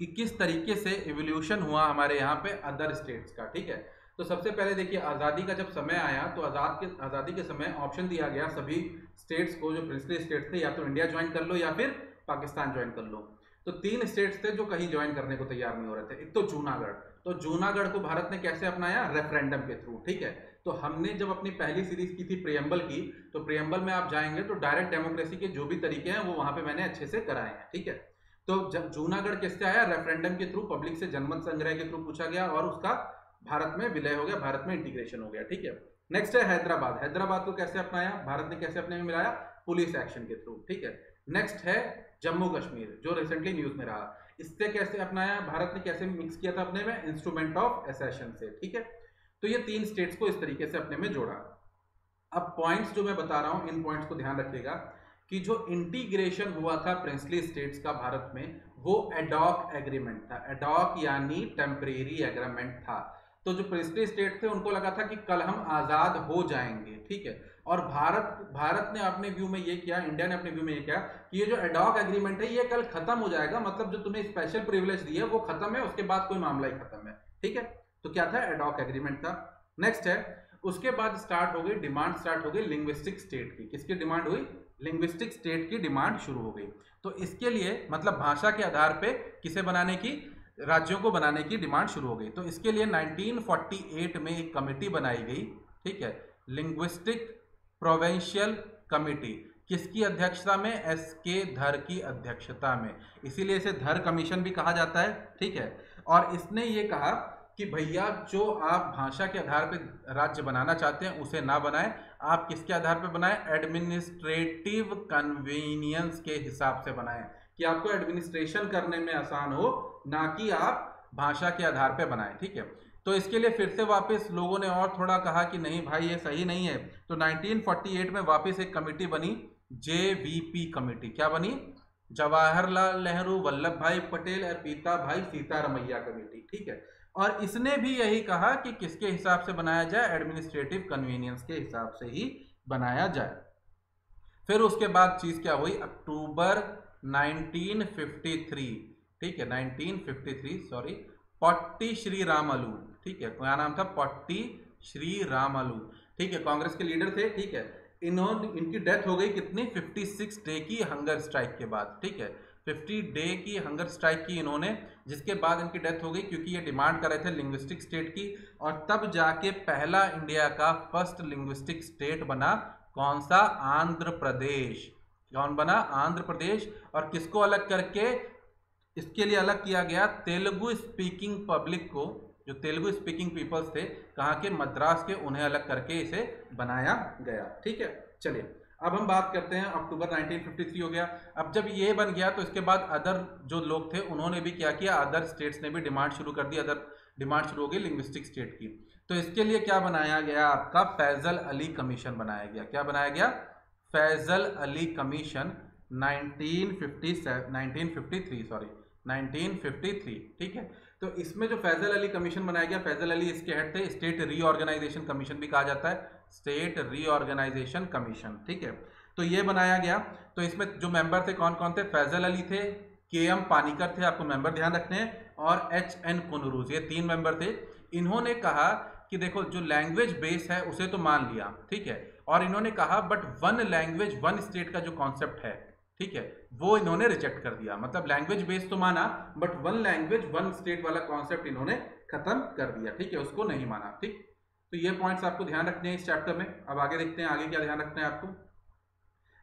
कि किस तरीके से एवोल्यूशन हुआ हमारे यहाँ पे अदर स्टेट्स का, ठीक है? तो सबसे पहले देखिए, आज़ादी का जब समय आया तो आज़ाद के, आज़ादी के समय ऑप्शन दिया गया सभी स्टेट्स को जो प्रिंसली स्टेट थे, या तो इंडिया ज्वाइन कर लो या फिर पाकिस्तान ज्वाइन कर लो। तो तीन स्टेट्स थे जो कहीं ज्वाइन करने को तैयार नहीं हो रहे थे। एक तो जूनागढ़। तो जूनागढ़ को भारत ने कैसे अपनाया? रेफरेंडम के थ्रू ठीक है? तो हमने जब अपनी पहली सीरीज़ की थी प्रियम्बल की तो प्रियम्बल में आप जाएँगे तो डायरेक्ट डेमोक्रेसी के जो भी तरीके हैं, वो वहाँ पे मैंने अच्छे से कराए हैं, ठीक है? तो जब जूनागढ़ किससे आया? रेफरेंडम के थ्रू पब्लिक से जनमत संग्रह के थ्रू पूछा गया और उसका भारत में विलय हो गया, भारत में इंटीग्रेशन हो गया, ठीक है? नेक्स्ट है हैदराबाद। हैदराबाद को कैसे अपनाया? भारत ने कैसे अपने में मिलाया? पुलिस एक्शन के थ्रू ठीक है? नेक्स्ट है जम्मू कश्मीर, जो रिसेंटली न्यूज़ में रहा। इससे कैसे अपनाया? भारत ने कैसे मिक्स किया था अपने में? इंस्ट्रूमेंट ऑफ़ एसेशन से, ठीक है? तो ये तीन स्टेट्स को इस तरीके से अपने में जोड़ा। अब पॉइंट्स जो मैं बता रहा हूँ, इन पॉइंट्स को ध्यान रखिएगा कि जो इंटीग्रेशन हुआ था प्रिंसली स्टेट्स का भारत में, वो एडॉक एग्रीमेंट था। एडॉक यानी टेम्परेरी एग्रीमेंट था। तो जो प्रिंसली स्टेट थे, उनको लगा था कि कल हम आज़ाद हो जाएँगे, ठीक है? और भारत भारत ने अपने व्यू में ये किया, इंडिया ने अपने व्यू में ये किया कि ये जो एडॉक एग्रीमेंट है, ये कल खत्म हो जाएगा। मतलब जो तुम्हें स्पेशल प्रिविलेज दिया वो खत्म है, उसके बाद कोई मामला ही खत्म है, ठीक है? तो क्या था? एडॉक एग्रीमेंट था। नेक्स्ट है, उसके बाद स्टार्ट हो गई डिमांड स्टार्ट हो गई लिंग्विस्टिक स्टेट की। किसकी डिमांड हुई? लिंग्विस्टिक स्टेट की डिमांड शुरू हो गई। तो इसके लिए मतलब भाषा के आधार पे किसे बनाने की? राज्यों को बनाने की डिमांड शुरू हो गई। तो इसके लिए 1948 में एक कमेटी बनाई गई, ठीक है? लिंग्विस्टिक प्रोवेंशियल कमेटी किसकी अध्यक्षता में? एस के धर की अध्यक्षता में। इसीलिए इसे धर कमीशन भी कहा जाता है, ठीक है? और इसने ये कहा कि भैया, जो आप भाषा के आधार पर राज्य बनाना चाहते हैं, उसे ना बनाएँ। आप किसके आधार पर बनाएँ? एडमिनिस्ट्रेटिव कन्वीनियंस के हिसाब से बनाएँ। कि आपको एडमिनिस्ट्रेशन करने में आसान हो, ना कि आप भाषा के आधार पर बनाएँ, ठीक है? तो इसके लिए फिर से वापस लोगों ने और थोड़ा कहा कि नहीं भाई, ये सही नहीं है। तो 1948 में वापस एक कमेटी बनी जे कमेटी। क्या बनी? जवाहरलाल नेहरू वल्लभ भाई पटेल और पीता भाई सीतारमैया कमेटी, ठीक है? और इसने भी यही कहा कि किसके हिसाब से बनाया जाए? एडमिनिस्ट्रेटिव कन्वीनियंस के हिसाब से ही बनाया जाए। फिर उसके बाद चीज़ क्या हुई? अक्टूबर 1953 ठीक है 1953 सॉरी पट्टी श्री रामलू, ठीक है, क्या नाम था? पट्टी श्री रामलू, ठीक है, कांग्रेस के लीडर थे, ठीक है, इन्होंने, इनकी डेथ हो गई कितनी? 56 डे की हंगर स्ट्राइक के बाद, ठीक है, फिफ्टी डे की हंगर स्ट्राइक की इन्होंने, जिसके बाद इनकी डेथ हो गई, क्योंकि ये डिमांड कर रहे थे लिंग्विस्टिक स्टेट की, और तब जाके पहला इंडिया का फ़र्स्ट लिंग्विस्टिक स्टेट बना, कौन सा? आंध्र प्रदेश। कौन बना आंध्र प्रदेश और किसको अलग करके? इसके लिए अलग किया गया तेलुगु स्पीकिंग पब्लिक को, जो तेलुगु स्पीकिंग पीपल्स थे, कहाँ के? मद्रास के, उन्हें अलग करके इसे बनाया गया। ठीक है? चलिए, अब हम बात करते हैं, अक्टूबर 1953 हो गया। अब जब ये बन गया तो इसके बाद अदर जो लोग थे, उन्होंने भी क्या किया? अदर स्टेट्स ने भी डिमांड शुरू कर दी अदर डिमांड शुरू हो गई लिंग्विस्टिक स्टेट की। तो इसके लिए क्या बनाया गया? आपका फैजल अली कमीशन बनाया गया। क्या बनाया गया? फैजल अली कमीशन 1950 1953 सॉरी 1953 ठीक है? तो इसमें जो फैजल अली कमीशन बनाया गया, फैजल अली इसके हेड थे स्टेट रीऑर्गेनाइजेशन कमीशन भी कहा जाता है स्टेट रीऑर्गेनाइजेशन कमीशन ठीक है? तो ये बनाया गया। तो इसमें जो मेंबर थे कौन कौन थे? फैजल अली थे के एम पानीकर थे, आपको मेंबर ध्यान रखने हैं, और एच एन कुनरूज, ये तीन मेंबर थे। इन्होंने कहा कि देखो, जो लैंग्वेज बेस है, उसे तो मान लिया, ठीक है? और इन्होंने कहा but one language one state का जो कॉन्सेप्ट है, ठीक है, वो इन्होंने रिजेक्ट कर दिया। मतलब लैंग्वेज बेस तो माना but one language one state वाला कॉन्सेप्ट इन्होंने खत्म कर दिया, ठीक है, उसको नहीं माना, ठीक? तो ये पॉइंट्स आपको ध्यान रखने हैं इस चैप्टर में। अब आगे देखते हैं, आगे क्या ध्यान रखना है आपको?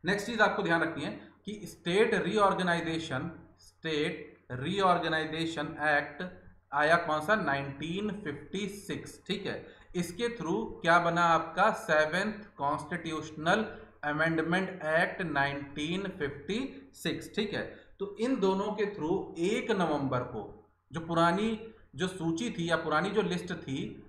नेक्स्ट चीज़ आपको ध्यान रखनी है कि state reorganisation state reorganisation act आया कौन सा? 1956 ठीक है? इसके थ्रू क्या बना आपका सेवेंथ कॉन्स्टिट्यूशनल अमेंडमेंट एक्ट 1956 ठीक है? तो इन दोनों के थ्रू एक नवंबर को जो पुरानी जो सूची थी या पुरानी जो लिस्ट थी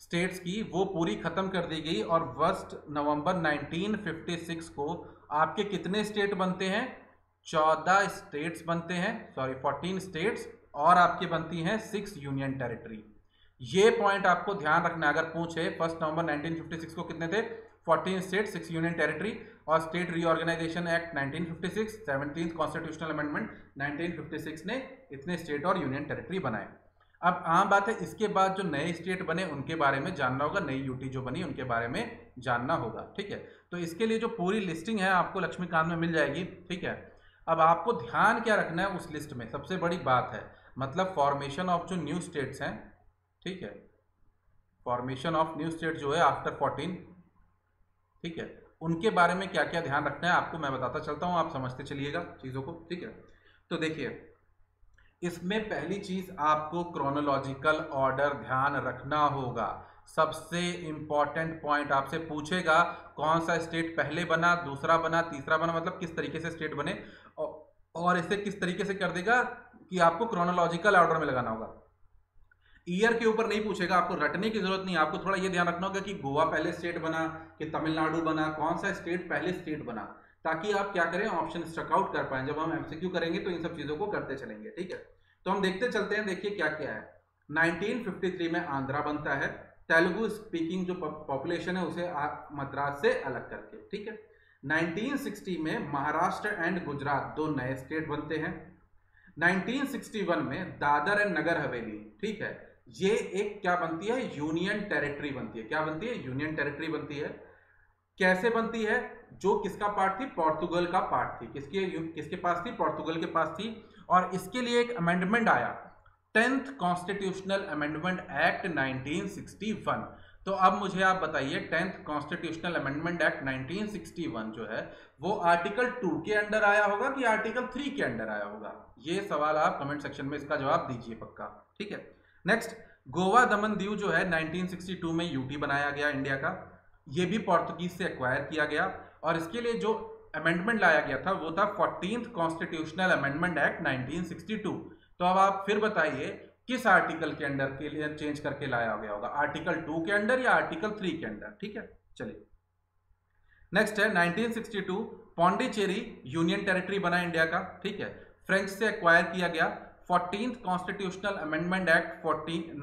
स्टेट्स की, वो पूरी खत्म कर दी गई और फ़र्स्ट नवंबर 1956 को आपके कितने स्टेट बनते हैं? चौदह स्टेट्स बनते हैं सॉरी फोर्टीन स्टेट्स और आपके बनती हैं सिक्स यूनियन टेरिटरी ये पॉइंट आपको ध्यान रखना अगर पूछे फ़र्स्ट नवंबर 1956 को कितने थे? 14 स्टेट सिक्स यूनियन टेरिटरी और state reorganisation act 1956 seventeen constitutional amendment 1956 ने इतने स्टेट और यूनियन टेरिटरी बनाए। अब आम बात है, इसके बाद जो नए स्टेट बने, उनके बारे में जानना होगा, नई यूटी जो बनी, उनके बारे में जानना होगा, ठीक है? तो इसके लिए जो पूरी लिस्टिंग है, आपको लक्ष्मीकांत में मिल जाएगी, ठीक है? अब आपको ध्यान क्या रखना है उस लिस्ट में? सबसे बड़ी बात है मतलब फॉर्मेशन ऑफ़ जो न्यू स्टेट्स हैं ठीक है? फॉर्मेशन ऑफ़ न्यू स्टेट जो है आफ्टर फोर्टीन ठीक है? उनके बारे में क्या क्या ध्यान रखना है आपको मैं बताता चलता हूँ, आप समझते चलिएगा चीज़ों को, ठीक है? तो देखिए, इसमें पहली चीज़ आपको क्रोनोलॉजिकल ऑर्डर ध्यान रखना होगा। सबसे इंपॉर्टेंट पॉइंट आपसे पूछेगा कौन सा स्टेट पहले बना, दूसरा बना, तीसरा बना मतलब किस तरीके से स्टेट बने और इसे किस तरीके से कर देगा कि आपको क्रोनोलॉजिकल ऑर्डर में लगाना होगा। ईयर के ऊपर नहीं पूछेगा, आपको रटने की ज़रूरत नहीं, आपको थोड़ा ये ध्यान रखना होगा कि गोवा पहले स्टेट बना, कि तमिलनाडु बना, कौन सा स्टेट पहले स्टेट बना, ताकि आप क्या करें ऑप्शन स्ट्रकआउट कर पाए। जब हम एमसीक्यू करेंगे तो इन सब चीज़ों को करते चलेंगे, ठीक है? तो हम देखते चलते हैं, देखिए क्या क्या है। 1953 में आंध्रा बनता है, तेलुगु स्पीकिंग जो पॉपुलेशन है, उसे मद्रास से अलग करके, ठीक है? 1960 में महाराष्ट्र एंड गुजरात दो नए स्टेट बनते हैं। 1961 में दादर एंड नगर हवेली, ठीक है? ये एक क्या बनती है? यूनियन टेरिटरी बनती है। क्या बनती है? यूनियन टेरिटरी बनती है। कैसे बनती है? जो किसका पार्ट थी? पोर्तुगल का पार्ट थी। किसके किसके पास थी? पोर्तुगल के पास थी। और इसके लिए एक अमेंडमेंट आया। टेंथ कॉन्स्टिट्यूशनल अमेंडमेंट एक्ट 1961 तो अब मुझे आप बताइए, टेंथ कॉन्स्टिट्यूशनल अमेंडमेंट एक्ट 1961 जो है, वो आर्टिकल टू के अंडर आया होगा कि आर्टिकल थ्री के अंडर आया होगा? ये सवाल आप कमेंट सेक्शन में इसका जवाब दीजिए पक्का। ठीक है? नेक्स्ट गोवा दमन दीव जो है 1962 में यूटी बनाया गया इंडिया का। ये भी पोर्तुगीज से एक्वायर किया गया। और इसके लिए जो अमेंडमेंट लाया गया था, वो था फोर्टीन कॉन्स्टिट्यूशनल अमेंडमेंट एक्ट 1962 तो अब आप फिर बताइए, किस आर्टिकल के अंडर के लिए चेंज करके लाया गया होगा? आर्टिकल टू के अंडर या आर्टिकल थ्री के अंडर ठीक है, चलिए। नेक्स्ट है 1962 पौंडीचेरी यूनियन टेरिटरी बना इंडिया का। ठीक है फ्रेंच से एक्वायर किया गया। Fourteen constitutional amendment act fourteen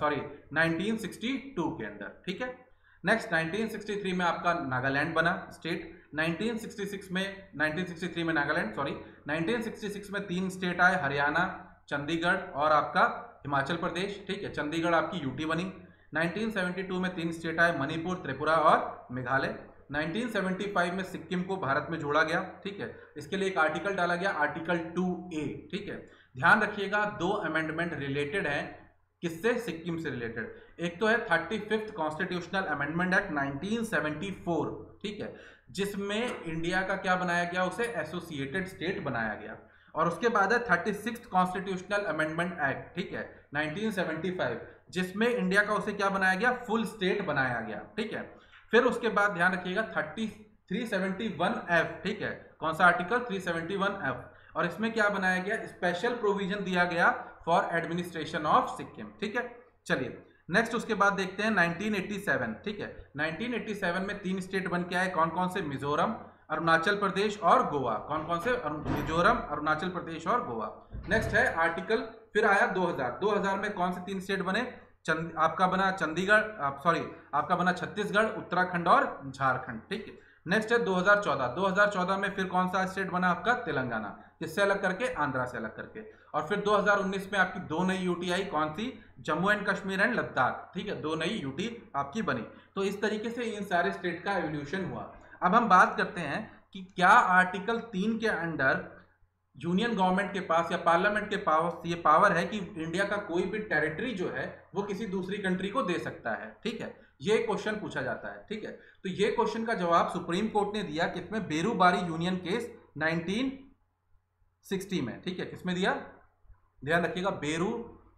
sorry 1962 के अंदर, ठीक है? नेक्स्ट 1963 में आपका नागालैंड बना स्टेट 1966 में 1963 में नागालैंड सॉरी 1966 में तीन स्टेट आए, हरियाणा, चंडीगढ़ और आपका हिमाचल प्रदेश, ठीक है? चंडीगढ़ आपकी यूटी बनी. 1972 में तीन स्टेट आए, मणिपुर, त्रिपुरा और मेघालय. 1975 में सिक्किम को भारत में जोड़ा गया, ठीक है? इसके लिए एक आर्टिकल डाला गया आर्टिकल टू ए ठीक है? ध्यान रखिएगा, दो अमेंडमेंट रिलेटेड हैं। किससे? सिक्किम से रिलेटेड एक तो है thirty fifth constitutional amendment act 1974 ठीक है, जिसमें इंडिया का क्या बनाया गया? उसे एसोसिएटेड स्टेट बनाया गया। और उसके बाद है thirty six constitutional amendment act ठीक है 1975 जिसमें इंडिया का उसे क्या बनाया गया? फुल स्टेट बनाया गया, ठीक है। फिर उसके बाद ध्यान रखिएगा thirty three seventy one F ठीक है, कौन सा article three seventy one F और इसमें क्या बनाया गया? स्पेशल प्रोविज़न दिया गया फॉर एडमिनिस्ट्रेशन ऑफ़ सिक्किम ठीक है? चलिए नेक्स्ट उसके बाद देखते हैं 1987 ठीक है? 1987 में तीन स्टेट बन के आए। कौन कौन से? मिजोरम, अरुणाचल प्रदेश और गोवा। कौन कौन से मिजोरम, अरुणाचल प्रदेश और गोवा। नेक्स्ट है आर्टिकल फिर आया 2000 2000 में कौन से तीन स्टेट बने? चंद, आपका बना चंडीगढ़, आप सॉरी आपका बना छत्तीसगढ़, उत्तराखंड और झारखंड। ठीक है? नेक्स्ट है 2014 2014 में फिर कौन सा स्टेट बना आपका? तेलंगाना। किससे अलग करके? आंध्रा से अलग करके। और फिर 2019 में आपकी दो नई यूटी आई कौन सी? Jammu and Kashmir and Ladakh. ठीक है, दो नई यूटी आपकी बनी। तो इस तरीके से इन सारे स्टेट का एवोल्यूशन हुआ। अब हम बात करते हैं कि क्या आर्टिकल तीन के अंडर यूनियन गवर्नमेंट के पास या पार्लियामेंट के पास ये पावर है कि इंडिया का कोई भी टेरिटरी जो है, वो किसी दूसरी कंट्री को दे सकता है। ठीक है, ये क्वेश्चन पूछा जाता है। ठीक है तो ये क्वेश्चन का जवाब सुप्रीम कोर्ट ने दिया कि किसमें? बेरूबारी यूनियन केस 1960 में, ठीक है? किसमें दिया? ध्यान रखिएगा, बेरू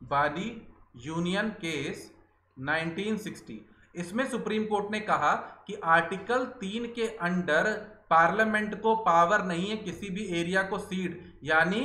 बारी यूनियन केस 1960 इसमें सुप्रीम कोर्ट ने कहा कि आर्टिकल तीन के अंडर पार्लियामेंट को पावर नहीं है किसी भी एरिया को सीड, यानी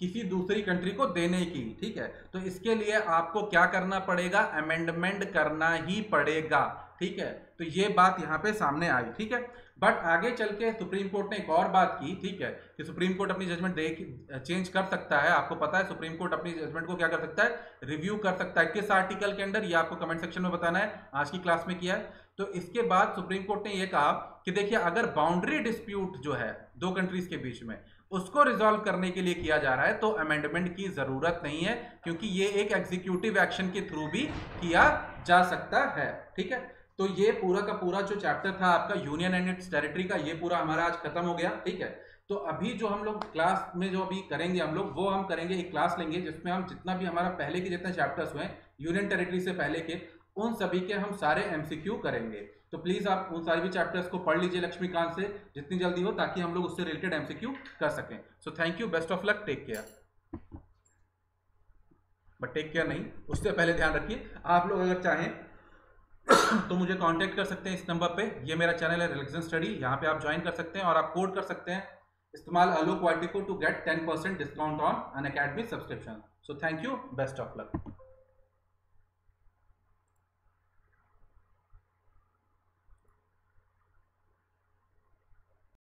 किसी दूसरी कंट्री को देने की, ठीक है? तो इसके लिए आपको क्या करना पड़ेगा? अमेंडमेंट करना ही पड़ेगा, ठीक है? तो ये बात यहाँ पे सामने आई, ठीक है? बट आगे चल के सुप्रीम कोर्ट ने एक और बात की, ठीक है, कि सुप्रीम कोर्ट अपनी जजमेंट देख चेंज कर सकता है, आपको पता है सुप्रीम कोर्ट अपनी जजमेंट को क्या कर सकता है? रिव्यू कर सकता है। किस आर्टिकल के अंडर ये आपको कमेंट सेक्शन में बताना है, आज की क्लास में किया है। तो इसके बाद सुप्रीम कोर्ट ने यह कहा कि देखिए, अगर बाउंड्री डिस्प्यूट जो है, दो कंट्रीज़ के बीच में, उसको रिजोल्व करने के लिए किया जा रहा है तो अमेंडमेंट की ज़रूरत नहीं है, क्योंकि ये एक एग्जीक्यूटिव एक्शन के थ्रू भी किया जा सकता है, ठीक है? तो ये पूरा का पूरा जो चैप्टर था आपका यूनियन एंड इट्स टेरिटरी का, ये पूरा हमारा आज खत्म हो गया, ठीक है? तो अभी जो हम लोग क्लास में जो अभी करेंगे हम लोग, वो हम करेंगे, एक क्लास लेंगे जिसमें हम जितना भी हमारा पहले के जितने चैप्टर्स हुए यूनियन टेरिटरी से पहले के, उन सभी के हम सारे एमसीक्यू करेंगे। तो प्लीज़ आप उन सारे भी चैप्टर्स को पढ़ लीजिए लक्ष्मीकांत से, जितनी जल्दी हो, ताकि हम लोग उससे रिलेटेड एमसीक्यू कर सकें। So thank you best of luck take care but take care नहीं, उससे पहले ध्यान रखिए, आप लोग अगर चाहें तो मुझे कांटेक्ट कर सकते हैं इस नंबर पे। ये मेरा चैनल है रिलेक्शन स्टडी यहाँ पे आप ज्वाइन कर सकते हैं और आप कोड कर सकते हैं। इस्तेमाल अलो क्वाटिको to get ten percent discount on Unacademy subscription so thank you best of luck